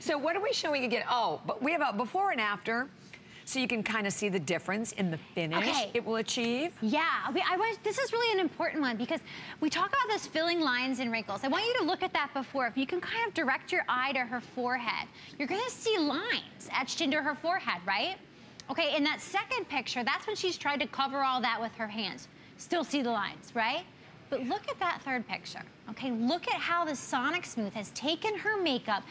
so what are we showing again? Oh, but we have a before and after so you can kind of see the difference in the finish okay. it will achieve. Yeah, I was, this is really an important one because we talk about this filling lines and wrinkles. I want you to look at that before. If you can kind of direct your eye to her forehead, you're gonna see lines etched into her forehead, right? Okay, in that second picture, that's when she's tried to cover all that with her hands. Still see the lines, right? But look at that third picture, okay? Look at how the Sonic Smooth has taken her makeup,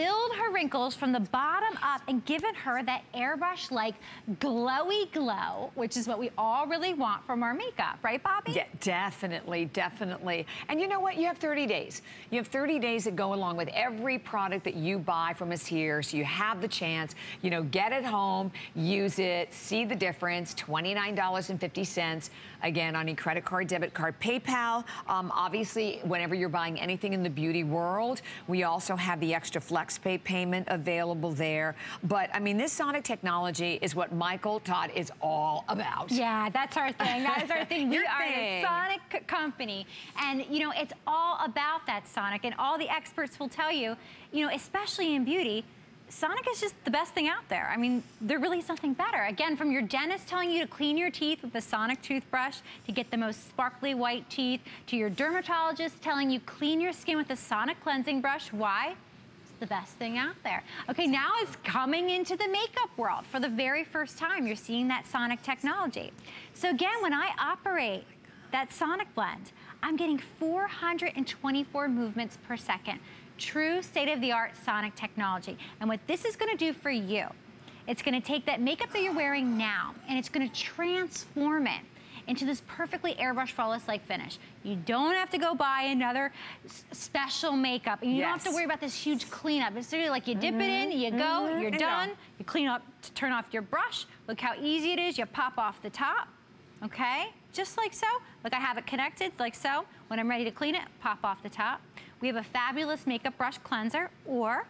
filled her wrinkles from the bottom up and given her that airbrush-like glowy glow, which is what we all really want from our makeup, right, Bobbi? Yeah, definitely, definitely. And you know what? You have 30 days. You have 30 days that go along with every product that you buy from us here, so you have the chance, you know, get it home, use it, see the difference, $29.50, again, on a credit card, debit card, PayPal. Um, obviously, whenever you're buying anything in the beauty world, we also have the extra flex FlexPay payment available there. But I mean, this Sonic technology is what Michael Todd is all about. Yeah, that's our thing. That is our thing. we are thing. a Sonic company. And, you know, it's all about that Sonic. And all the experts will tell you, you know, especially in beauty, Sonic is just the best thing out there. I mean, there really is nothing better. Again, from your dentist telling you to clean your teeth with the Sonic toothbrush to get the most sparkly white teeth, to your dermatologist telling you clean your skin with a Sonic cleansing brush. Why? It's the best thing out there. Okay, now it's coming into the makeup world for the very first time. You're seeing that sonic technology. So again, when I operate that sonic blend, I'm getting 424 movements per second. True state-of-the-art sonic technology. And what this is gonna do for you, it's gonna take that makeup that you're wearing now and it's gonna transform it into this perfectly airbrush flawless-like finish. You don't have to go buy another special makeup. And you yes. don't have to worry about this huge cleanup. It's really like you dip mm -hmm. it in, you go, mm -hmm. you're done, you clean up, turn off your brush. Look how easy it is. You pop off the top, okay? Just like so. Look, I have it connected like so. When I'm ready to clean it, pop off the top. We have a fabulous makeup brush cleanser or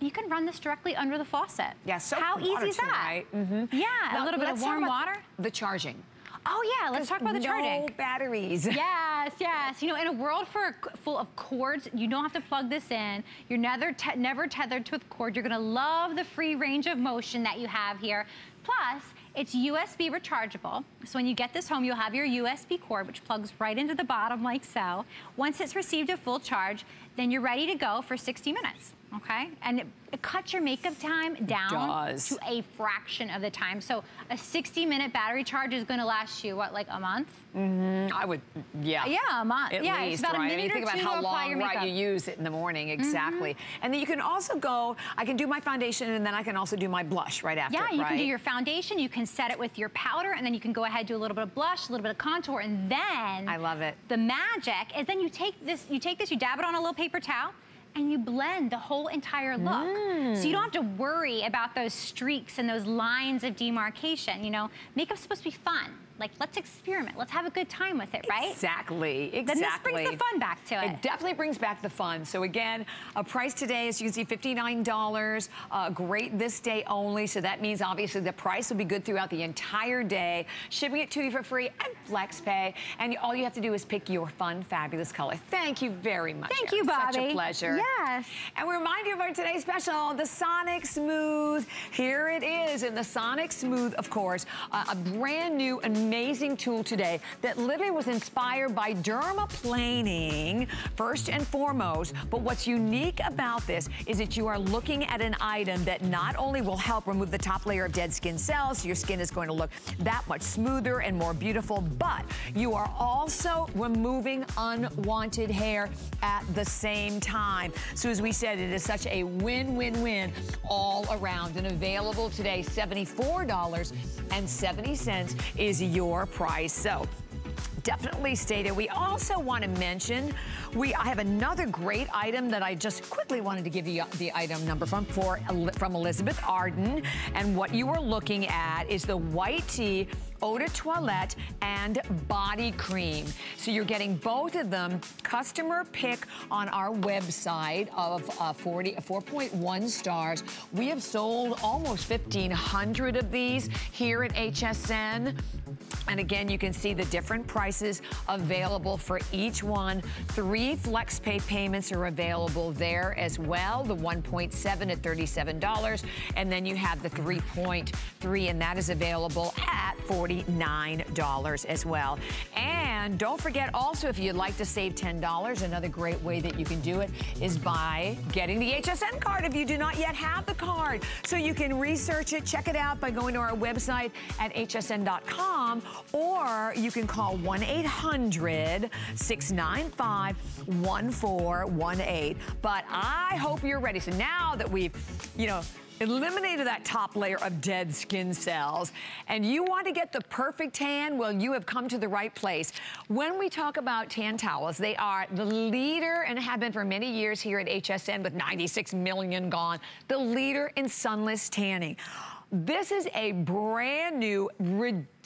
you can run this directly under the faucet. Yeah, so How easy is that? Right? Mm -hmm. Yeah, now, a little bit of warm water. The charging. Oh yeah, let's talk about the no charging. No batteries. Yes, yes. You know, in a world for, full of cords, you don't have to plug this in. You're never, te never tethered to a cord. You're gonna love the free range of motion that you have here. Plus, it's USB rechargeable. So when you get this home, you'll have your USB cord, which plugs right into the bottom like so. Once it's received a full charge, then you're ready to go for 60 minutes okay? And it, it cuts your makeup time down to a fraction of the time. So a 60 minute battery charge is gonna last you, what, like a month? Mm -hmm. I would, yeah. Yeah, a month. At yeah, least, it's about right? a minute I mean, think about how long, right, you use it in the morning, exactly. Mm -hmm. And then you can also go, I can do my foundation and then I can also do my blush right after, Yeah, you right? can do your foundation, you can set it with your powder, and then you can go ahead, do a little bit of blush, a little bit of contour, and then... I love it. The magic is then you take this, you take this, you dab it on a little paper towel, and you blend the whole entire look. Mm. So you don't have to worry about those streaks and those lines of demarcation, you know? Makeup's supposed to be fun. Like, let's experiment. Let's have a good time with it, right? Exactly, exactly. Then this brings the fun back to it. It definitely brings back the fun. So again, a price today, as you can see, $59. Uh, great this day only. So that means obviously the price will be good throughout the entire day. Shipping it to you for free and flex pay. And all you have to do is pick your fun, fabulous color. Thank you very much. Thank you, Bobbi. Such a pleasure. Yes. And we remind you of our today's special, the Sonic Smooth. Here it is in the Sonic Smooth, of course, uh, a brand new, amazing tool today that literally was inspired by dermaplaning, first and foremost. But what's unique about this is that you are looking at an item that not only will help remove the top layer of dead skin cells, so your skin is going to look that much smoother and more beautiful, but you are also removing unwanted hair at the same time. So as we said, it is such a win-win-win all around and available today, $74.70 is your price. So definitely stay there. We also want to mention, we I have another great item that I just quickly wanted to give you the item number from, for, from Elizabeth Arden. And what you are looking at is the white tea eau de toilette and body cream. So you're getting both of them customer pick on our website of uh, 40, 4.1 stars. We have sold almost 1,500 of these here at HSN. And again, you can see the different prices available for each one. Three flex pay payments are available there as well. The 1.7 at $37. And then you have the 3.3 and that is available at $49 as well. And don't forget also if you'd like to save $10, another great way that you can do it is by getting the HSN card if you do not yet have the card. So you can research it, check it out by going to our website at hsn.com or you can call 1-800-695-1418. But I hope you're ready. So now that we've, you know, eliminated that top layer of dead skin cells, and you want to get the perfect tan, well, you have come to the right place. When we talk about tan towels, they are the leader and have been for many years here at HSN with 96 million gone, the leader in sunless tanning. This is a brand new,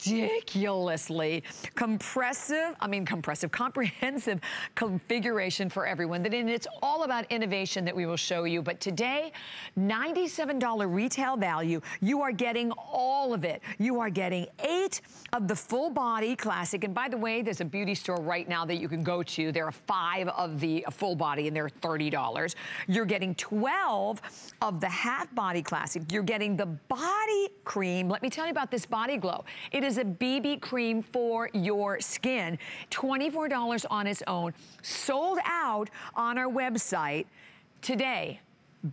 ridiculously compressive, I mean compressive, comprehensive configuration for everyone. That and it's all about innovation that we will show you. But today, $97 retail value, you are getting all of it. You are getting eight of the full body classic. And by the way, there's a beauty store right now that you can go to. There are five of the full body and they're $30. You're getting 12 of the half body classic. You're getting the body cream. Let me tell you about this body glow. It is a BB cream for your skin. $24 on its own. Sold out on our website today.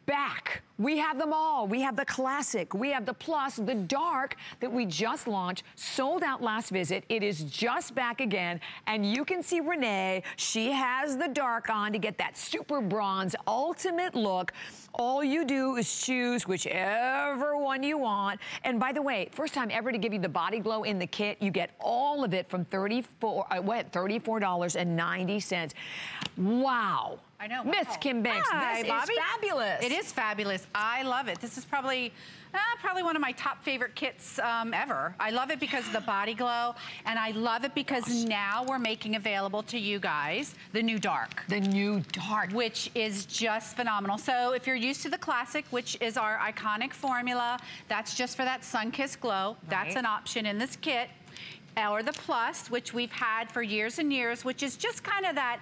Back we have them all. We have the classic, we have the plus, the dark that we just launched, sold out last visit. It is just back again. And you can see Renee, she has the dark on to get that super bronze ultimate look. All you do is choose whichever one you want. And by the way, first time ever to give you the body glow in the kit, you get all of it from 34, uh, what, $34.90. Wow. I know. Miss wow. Kim Banchs, Hi, this Bobbi. is fabulous. It is fabulous. I love it. This is probably uh, probably one of my top favorite kits um, ever. I love it because of the body glow, and I love it because Gosh. now we're making available to you guys the new dark. The new dark. Which is just phenomenal. So if you're used to the classic, which is our iconic formula, that's just for that sun-kissed glow. Right. That's an option in this kit or the plus, which we've had for years and years, which is just kind of that,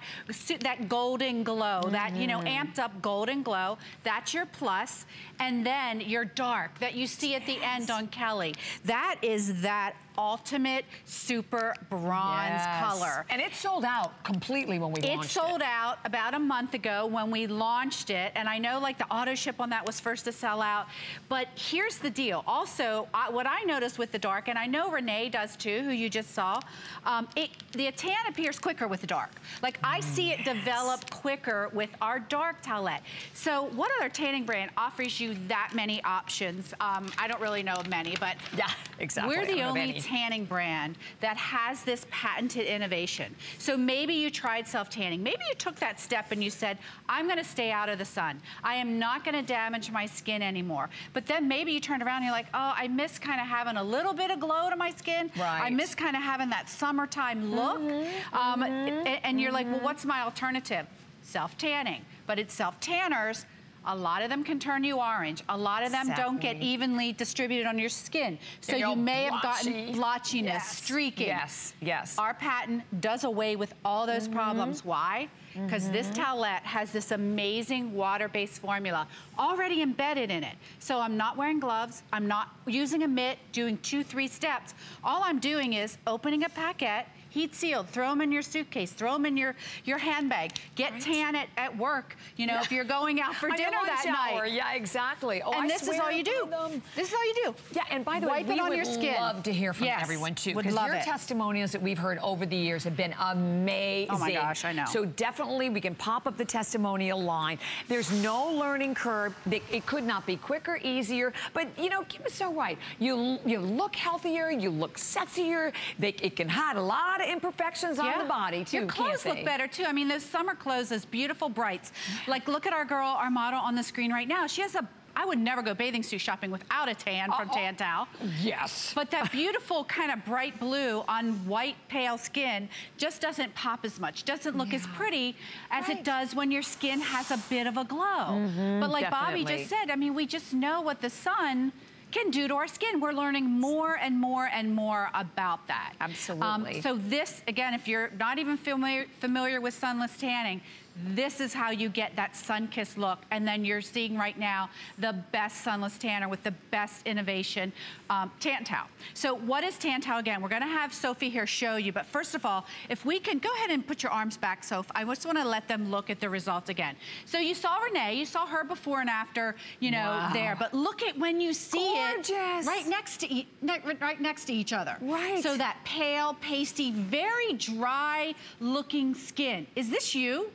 that golden glow, mm -hmm. that, you know, mm-hmm. amped up golden glow. That's your plus. And then your dark that you see at the yes. end on Kelly. That is that ultimate super bronze yes. color. And it sold out completely when we launched it. sold out about a month ago when we launched it. And I know like the auto ship on that was first to sell out. But here's the deal. Also, I, what I noticed with the dark, and I know Renee does too, who you just saw, um, it, the tan appears quicker with the dark. Like I see it develop quicker with our dark towelette. So what other tanning brand offers you that many options? Um, I don't really know many, but yeah, exactly. We're the only tanning brand that has this patented innovation. So maybe you tried self-tanning. Maybe you took that step and you said, I'm gonna stay out of the sun. I am not gonna damage my skin anymore. But then maybe you turned around and you're like, oh, I miss kind of having a little bit of glow to my skin. Right. I miss kind of having that summertime look. Mm -hmm, um, mm -hmm, and, and, you're like, well, mm-hmm. what's my alternative? Self-tanning. But it's self-tanners A lot of them can turn you orange. A lot of them don't get evenly distributed on your skin. So you may have gotten blotchiness, Yes. streaking. Yes, yes. Our patent does away with all those Mm-hmm. problems. Why? Because this towelette has this amazing water-based formula already embedded in it. So I'm not wearing gloves. I'm not using a mitt, doing two, three steps. All I'm doing is opening a paquette, heat sealed, throw them in your suitcase, throw them in your, your handbag, get tan at, at work, you know, if you're going out for dinner that hour. night. Yeah, exactly. Oh, and I this is all you do. them. Um, this is all you do. Yeah, and by the Wipe way, it we on would your skin. love to hear from Yes, everyone too, would because your it. testimonials that we've heard over the years have been amazing. Oh my gosh, I know. So definitely, we can pop up the testimonial line. There's no learning curve. It it could not be quicker, easier, but you know, Kim is so right. You you look healthier, you look sexier. They, it can hide a lot of imperfections on the body too. Your clothes can't look better too. I mean, those summer clothes, those beautiful brights. Like, look at our girl, our model on the screen right now. She has a. I would never go bathing suit shopping without a tan from Uh-oh. Tan Towel. Yes. But that beautiful kind of bright blue on white pale skin just doesn't pop as much, doesn't look as pretty as Right. it does when your skin has a bit of a glow. Mm-hmm, but like Bobbi just said, I mean, we just know what the sun can do to our skin. We're learning more and more and more about that. Um, Absolutely. so this, again, if you're not even familiar, familiar with sunless tanning, this is how you get that sun-kissed look. And then you're seeing right now the best sunless tanner with the best innovation, um, Tan Towel. So what is Tan Towel again? We're gonna have Sophie here show you, but first of all, if we can, go ahead and put your arms back, Soph. I just wanna let them look at the results again. So you saw Renee, you saw her before and after, you know, Wow. there, but look at when you see Gorgeous. it right next to, e ne- right next to each other. Right. So that pale, pasty, very dry looking skin. Is this you?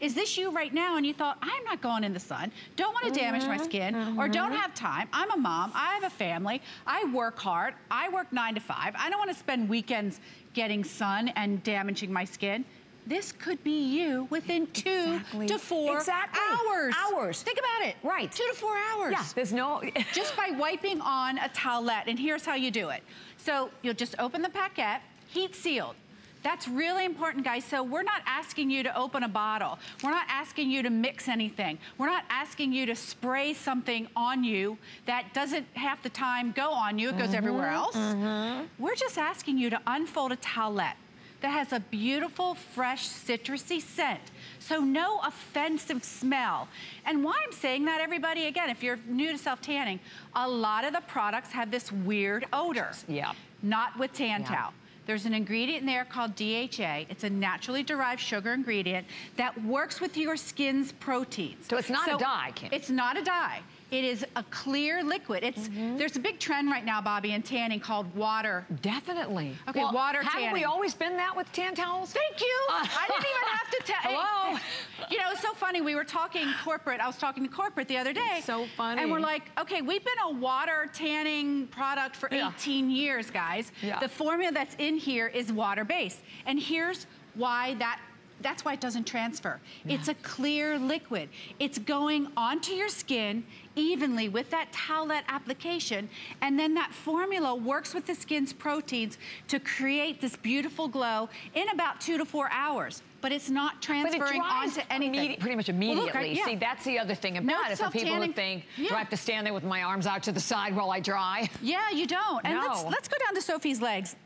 Is this you right now? And you thought, I'm not going in the sun. Don't want to damage my mm-hmm, skin or mm-hmm. don't have time. I'm a mom. I have a family. I work hard. I work nine to five. I don't want to spend weekends getting sun and damaging my skin. This could be you within two Exactly. to four Exactly. hours. Hours. Think about it. Right. Two to four hours Yeah, there's no. just by wiping on a towelette. And here's how you do it. So you'll just open the paquette, heat sealed. That's really important, guys. So we're not asking you to open a bottle. We're not asking you to mix anything. We're not asking you to spray something on you that doesn't half the time go on you. It goes mm-hmm, everywhere else. Mm-hmm. We're just asking you to unfold a towelette that has a beautiful, fresh, citrusy scent. So no offensive smell. And why I'm saying that, everybody, again, if you're new to self-tanning, a lot of the products have this weird odor. Yeah. Not with Tan Yeah. Towel. There's an ingredient in there called DHA. It's a naturally derived sugar ingredient that works with your skin's proteins. So it's not a dye, Kim. It's not a dye. It is a clear liquid. It's Mm-hmm. There's a big trend right now, Bobbi, in tanning called water Definitely. Okay, Well, water tanning. Haven't we always been that with tan towels? Thank you. I didn't even have to tell. Hello. You know, it's so funny. We were talking corporate. I was talking to corporate the other day. so funny. And we're like, okay, we've been a water tanning product for Yeah. 18 years, guys. Yeah. The formula that's in here is water-based. And here's why that that's why it doesn't transfer. It's a clear liquid. It's going onto your skin evenly with that towelette application, and then that formula works with the skin's proteins to create this beautiful glow in about two to four hours. But it's not But it transferring onto anything. pretty much Well, immediately. look, right, yeah. See, that's the other thing No about it. For people who think, Yeah. do I have to stand there with my arms out to the side while I dry? Yeah, you don't. And let's let's go down to Sophie's legs.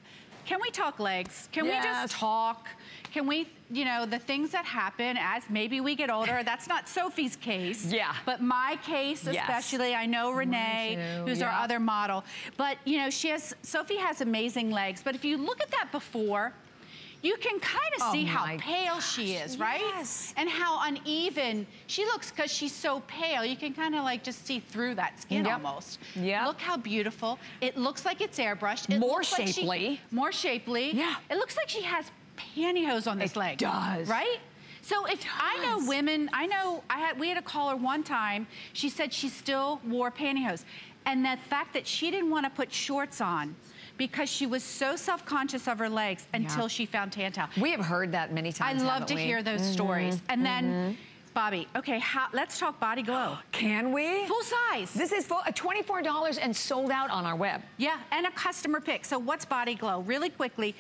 Can we talk legs? Can we just talk? Can we, you know, the things that happen as maybe we get older, that's not Sophie's case. Yeah. But my case Yes. especially, I know Renee, too, who's our other model. But, you know, she has, Sophie has amazing legs. But if you look at that before, you can kind of Oh see how my pale she is, right? yes. And how uneven she looks because she's so pale. You can kind of like just see through that skin Yep. almost. Yep. Look how beautiful. It looks like it's airbrushed. It More looks like she- shapely. more shapely. Yeah. It looks like she has pantyhose on this It leg. does. Right? So if I know women, I know I had we had a caller one time, she said she still wore pantyhose. And the fact that she didn't want to put shorts on because she was so self-conscious of her legs until she found Tan Towel. We have heard that many times. I love to we? hear those stories. And then, Bobbi, okay, how, let's talk body glow. Can we? Full size. This is full, uh, $24 and sold out on our web. Yeah, and a customer pick. So what's Body Glow? Really quickly,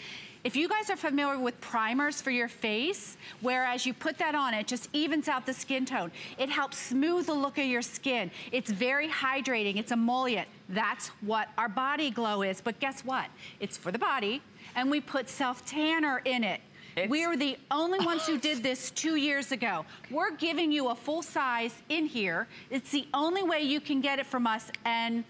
If you guys are familiar with primers for your face, whereas you put that on, it just evens out the skin tone. It helps smooth the look of your skin. It's very hydrating, it's emollient. That's what our body glow is, but guess what? It's for the body, and we put self-tanner in it. It's we are the only ones who did this two years ago. We're giving you a full size in here. It's the only way you can get it from us. And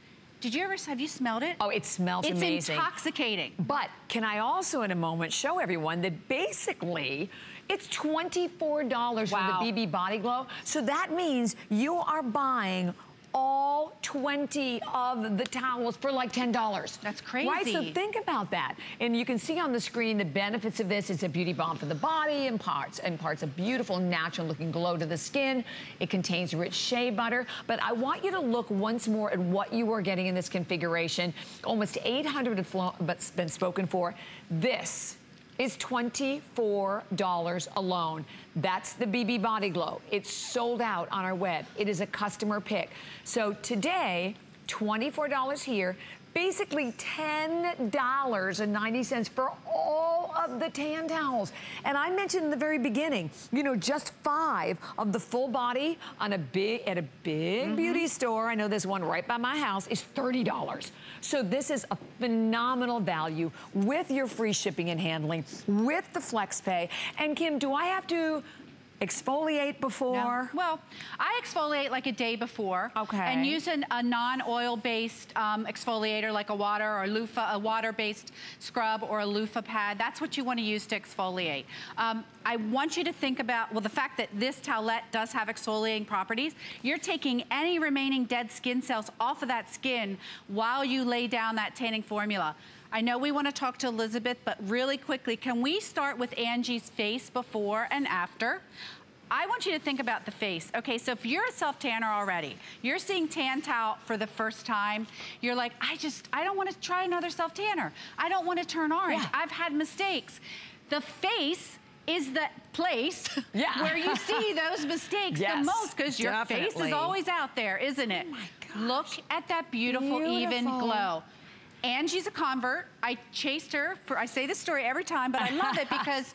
did you ever, have you smelled it? Oh, it smells it's amazing. It's intoxicating. But can I also in a moment show everyone that basically it's $24 Wow. for the BB Body Glow. So that means you are buying all 20 of the towels for like $10. That's crazy. Right, so think about that. And you can see on the screen the benefits of this. It's a beauty balm for the body and parts and parts a beautiful natural looking glow to the skin. It contains rich shea butter. But I want you to look once more at what you are getting in this configuration. Almost 800 have been spoken for. This is $24 alone. That's the BB Body Glow. It's sold out on our web. It is a customer pick. So today, $24 here, basically $10.90 for all of the tan towels. And I mentioned in the very beginning, you know, just five of the full body on a big, at a big mm-hmm. beauty store, I know there's one right by my house, is $30. So this is a phenomenal value with your free shipping and handling, with the flex pay. And Kim, do I have to exfoliate before? No. Well, I exfoliate like a day before. Okay. And use an, a non-oil based um, exfoliator like a water or loofah, a water-based scrub or a loofah pad. That's what you want to use to exfoliate. Um, I want you to think about, well, the fact that this towelette does have exfoliating properties, you're taking any remaining dead skin cells off of that skin while you lay down that tanning formula. I know we want to talk to Elizabeth, but really quickly, can we start with Angie's face before and after? I want you to think about the face. Okay, so if you're a self-tanner already, you're seeing tan towel for the first time, you're like, I just, I don't want to try another self-tanner. I don't want to turn orange. Yeah. I've had mistakes. The face is the place Yeah. where you see those mistakes Yes, the most because your face is always out there, isn't it? Oh. Look at that beautiful, even glow. Angie's a convert. I chased her for, I say this story every time, but I love it because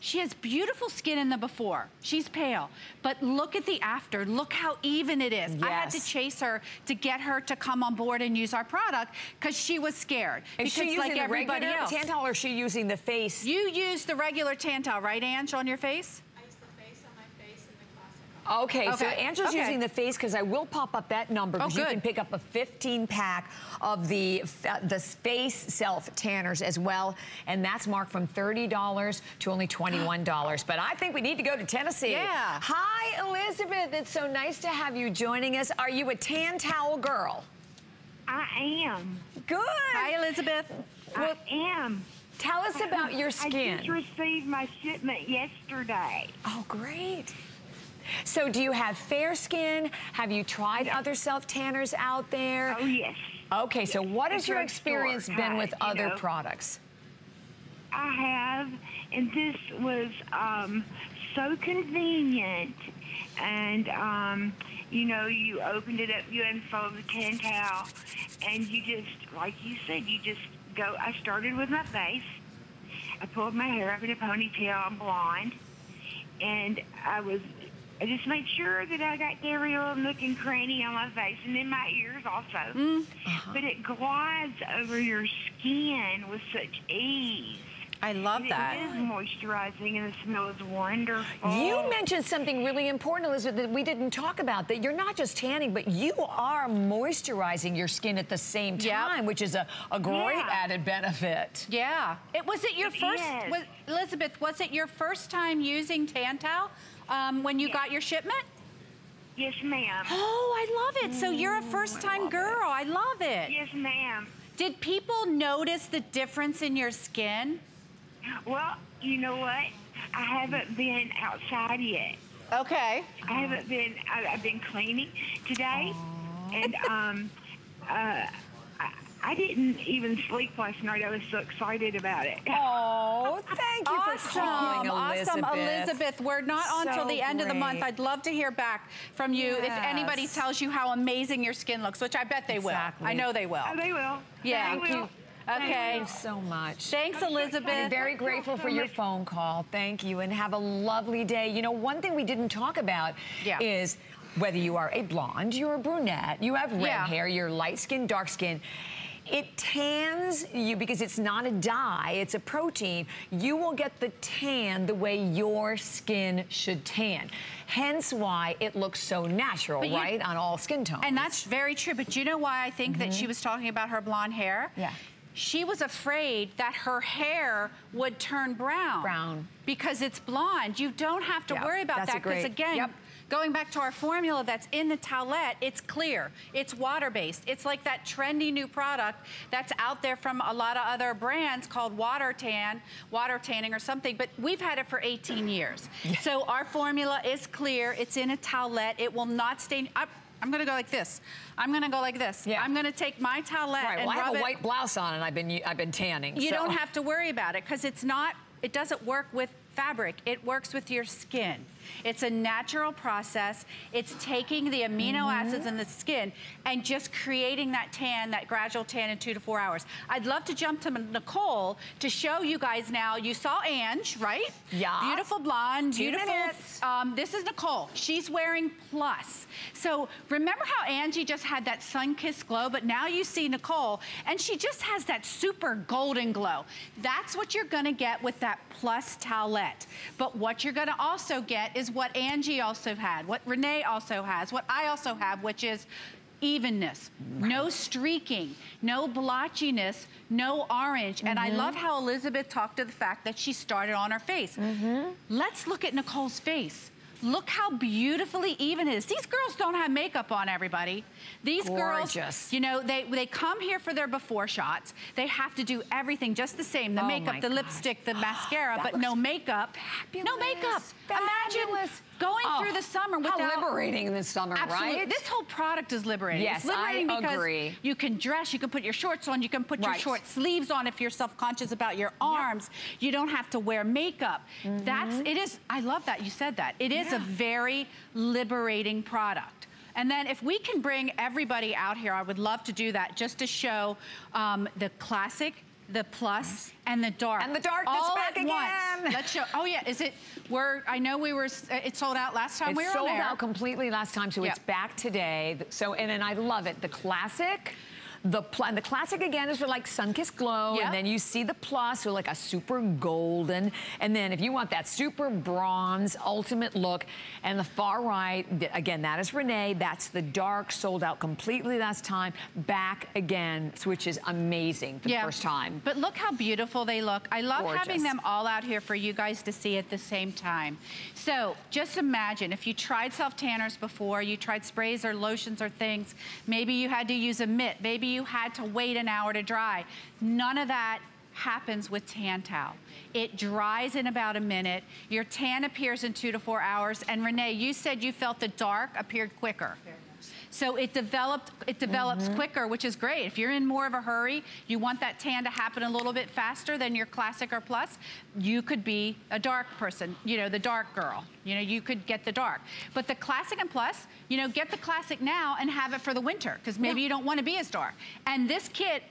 she has beautiful skin in the before. She's pale, but look at the after. Look how even it is. I had to chase her to get her to come on board and use our product because she was scared. Is because she using like the everybody regular else. tan towel or is she using the face? You use the regular tan towel, right, Ange, on your face? The classic. Okay, so Angela's okay. using the face because I will pop up that number Oh, because you can pick up a 15 pack of the uh, the face self tanners as well, and that's marked from $30 to only $21. But I think we need to go to Tennessee. Yeah. Hi, Elizabeth. It's so nice to have you joining us. Are you a tan towel girl? I am. Good. Hi, Elizabeth. I am. Tell us about your skin. I just received my shipment yesterday. Oh, great. So do you have fair skin? Have you tried other self tanners out there? Oh yes. Okay, so what has your experience been with other know. products? I have, and this was um, so convenient. And um, you know, you opened it up, you unfold the tan towel, and you just, like you said, you just go. I started with my face. I pulled my hair up in a ponytail. I'm blonde, and I was. I just made sure that I got every little nook and cranny on my face and in my ears also. Mm. Uh-huh. But it glides over your skin with such ease. I love And that. It is moisturizing and the smell is wonderful. You mentioned something really important, Elizabeth, that we didn't talk about, that you're not just tanning, but you are moisturizing your skin at the same Yep. time, which is a, a great Yeah. added benefit. Yeah. It was it your It first was, Elizabeth, was it your first time using tan towel um, when you Yes. got your shipment? Yes, ma'am. Oh, I love it. So you're a first time girl. I love it. Yes, ma'am. Did people notice the difference in your skin? Well, you know what? I haven't been outside yet. Okay. I haven't been. I, I've been cleaning today, and um, uh, I, I didn't even sleep last night. I was so excited about it. Oh, thank you for calling, Elizabeth. awesome, Elizabeth. Elizabeth. We're not on till the end of the month. I'd love to hear back from you if anybody tells you how amazing your skin looks, which I bet they will. Exactly. I know they will. Oh, they will. Yeah. They Thank will. Okay. Thank you so much. Thanks, Elizabeth. I'm very grateful for your phone call. Thank you, and have a lovely day. You know, one thing we didn't talk about Yeah. is whether you are a blonde, you're a brunette, you have red Yeah. hair, you're light skin, dark skin. It tans you because it's not a dye, it's a protein. You will get the tan the way your skin should tan. Hence why it looks so natural, you- right, on all skin tones. And that's very true. But you know why I think that she mm-hmm. was talking about her blonde hair? Yeah. She was afraid that her hair would turn brown. Brown. Because it's blonde. You don't have to Yep, worry about that's that because again, yep. Going back to our formula that's in the towelette, it's clear. It's water-based. It's like that trendy new product that's out there from a lot of other brands called water tan, water tanning or something, but we've had it for 18 years. So our formula is clear. It's in a towelette. It will not stain. I, I'm gonna go like this. I'm gonna go like this. Yeah. I'm gonna take my towelette Right, and I have a it. white blouse on and I've been I've been tanning. You so- don't have to worry about it because it's not, it doesn't work with fabric. It works with your skin. It's a natural process. It's taking the amino Mm-hmm. acids in the skin and just creating that tan, that gradual tan in two to four hours. I'd love to jump to Nicole to show you guys now. You saw Ange, right? Yeah. Beautiful blonde, beautiful. Um, this is Nicole. She's wearing plus. So remember how Angie just had that sun-kissed glow, but now you see Nicole, and she just has that super golden glow. That's what you're gonna get with that plus towelette. But what you're gonna also get is what Angie also had, what Renee also has, what I also have, which is evenness, no streaking, no blotchiness, no orange. And I love mm-hmm. how Elizabeth talked to the fact that she started on her face. Mm-hmm. Let's look at Nicole's face. Look how beautifully even it is. These girls don't have makeup on, everybody. These Gorgeous. girls, you know, they, they come here for their before shots. They have to do everything just the same. The Oh makeup, the gosh. lipstick, the mascara, That but no makeup. No makeup. Imagine going Oh, through the summer without... How liberating this summer, Absolutely. right? This whole product is liberating. Yes, it's liberating I because agree. you can dress, you can put your shorts on, you can put your short sleeves on if you're self-conscious about your arms. You don't have to wear makeup. That's, it is, I love that you said that. It is a Mm-hmm. Very liberating product. And then if we can bring everybody out here, I would love to do that just to show um, the classic, the plus, and the dark. And the dark that's all back at once. again. Let's show, oh yeah, is it, we're, I know we were, it sold out last time It's we were sold out completely last time, so it's back today. So, and then I love it. The classic. The, pl- and the classic again is for like sun-kissed glow, Yep. and then you see the plus, so like a super golden, and then if you want that super bronze ultimate look, and the far right, again, that is Renee. That's the dark, sold out completely last time. Back again, which is amazing for the first time. But look how beautiful they look. I love having them all out here for you guys to see at the same time. So just imagine if you tried self-tanners before, you tried sprays or lotions or things, maybe you had to use a mitt, maybe you had to wait an hour to dry. None of that happens with tan towel. It dries in about a minute. Your tan appears in two to four hours. And Renee, you said you felt the dark appeared quicker. So it developed, it develops Mm-hmm. quicker, which is great. If you're in more of a hurry, you want that tan to happen a little bit faster than your classic or plus, you could be a dark person, you know, the dark girl. You know, you could get the dark. But the classic and plus, you know, get the classic now and have it for the winter, because maybe you don't want to be as dark. And this kit,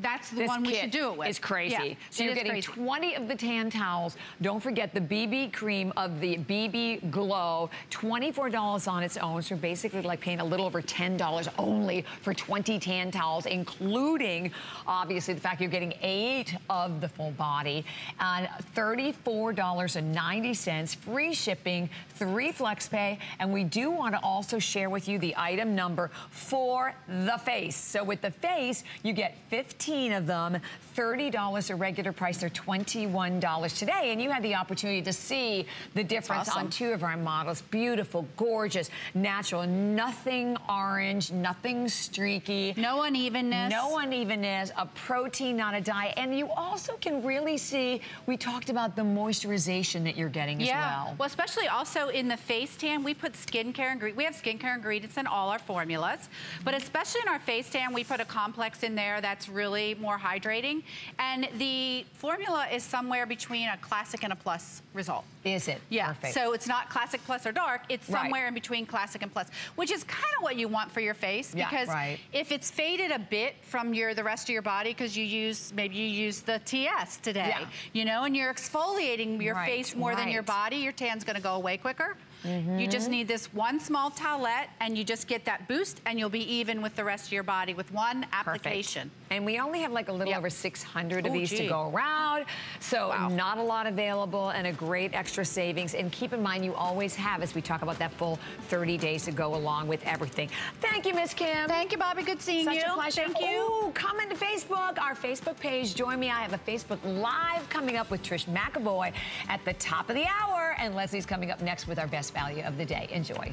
that's the This one we should do it with. is crazy. Yeah, so it you're getting crazy. 20 of the tan towels. Don't forget the BB cream of the BB Glow, $24 on its own. So basically like paying a little over $10 only for 20 tan towels, including obviously the fact you're getting eight of the full body and $34.90, free shipping, three flex pay. And we do want to also share with you the item number for the face. So with the face, you get 15 of them, $30 a regular price. They're $21 today. And you had the opportunity to see the difference awesome. on two of our models. Beautiful, gorgeous, natural, nothing orange, nothing streaky. No unevenness. No unevenness, a protein, not a dye. And you also can really see, we talked about the moisturization that you're getting as yeah. well. Well, especially also in the face tan, we put skincare ingredients. We have skincare ingredients in all our formulas, but especially in our face tan, we put a complex in there that's really more hydrating. And the formula is somewhere between a classic and a plus result. Is it? Yeah, Perfect. so it's not classic plus or dark, it's Right. somewhere in between classic and plus, which is kind of what you want for your face Yeah, because right. if it's faded a bit from your the rest of your body because you use maybe you use the TS today, Yeah. you know, and you're exfoliating your Right, face more than your body, your tan's going to go away quicker. Mm-hmm. You just need this one small towelette and you just get that boost and you'll be even with the rest of your body with one application. Perfect. And we only have like a little Yep. over 600 of Oh, these to go around. So Wow. not a lot available and a great extra savings. And keep in mind, you always have, as we talk about that full 30 days to go along with everything. Thank you, Miss Kim. Thank you, Bobbi. Good seeing Such you. a pleasure. Thank you. Ooh, come into Facebook, our Facebook page. Join me. I have a Facebook Live coming up with Trish McEvoy at the top of the hour. And Leslie's coming up next with our best value of the day. Enjoy.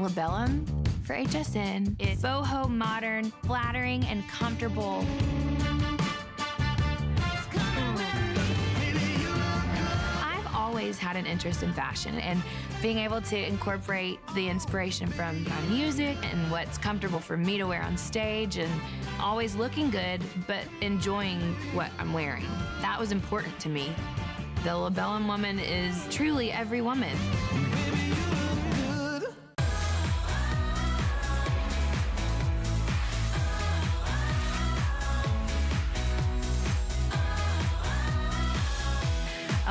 Labellum for HSN is boho, modern, flattering, and comfortable. I've always had an interest in fashion and being able to incorporate the inspiration from my music and what's comfortable for me to wear on stage and always looking good but enjoying what I'm wearing. That was important to me. The Labellum woman is truly every woman.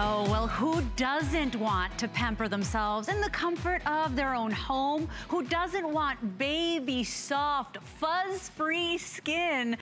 Oh, well, who doesn't want to pamper themselves in the comfort of their own home? Who doesn't want baby, soft, fuzz-free skin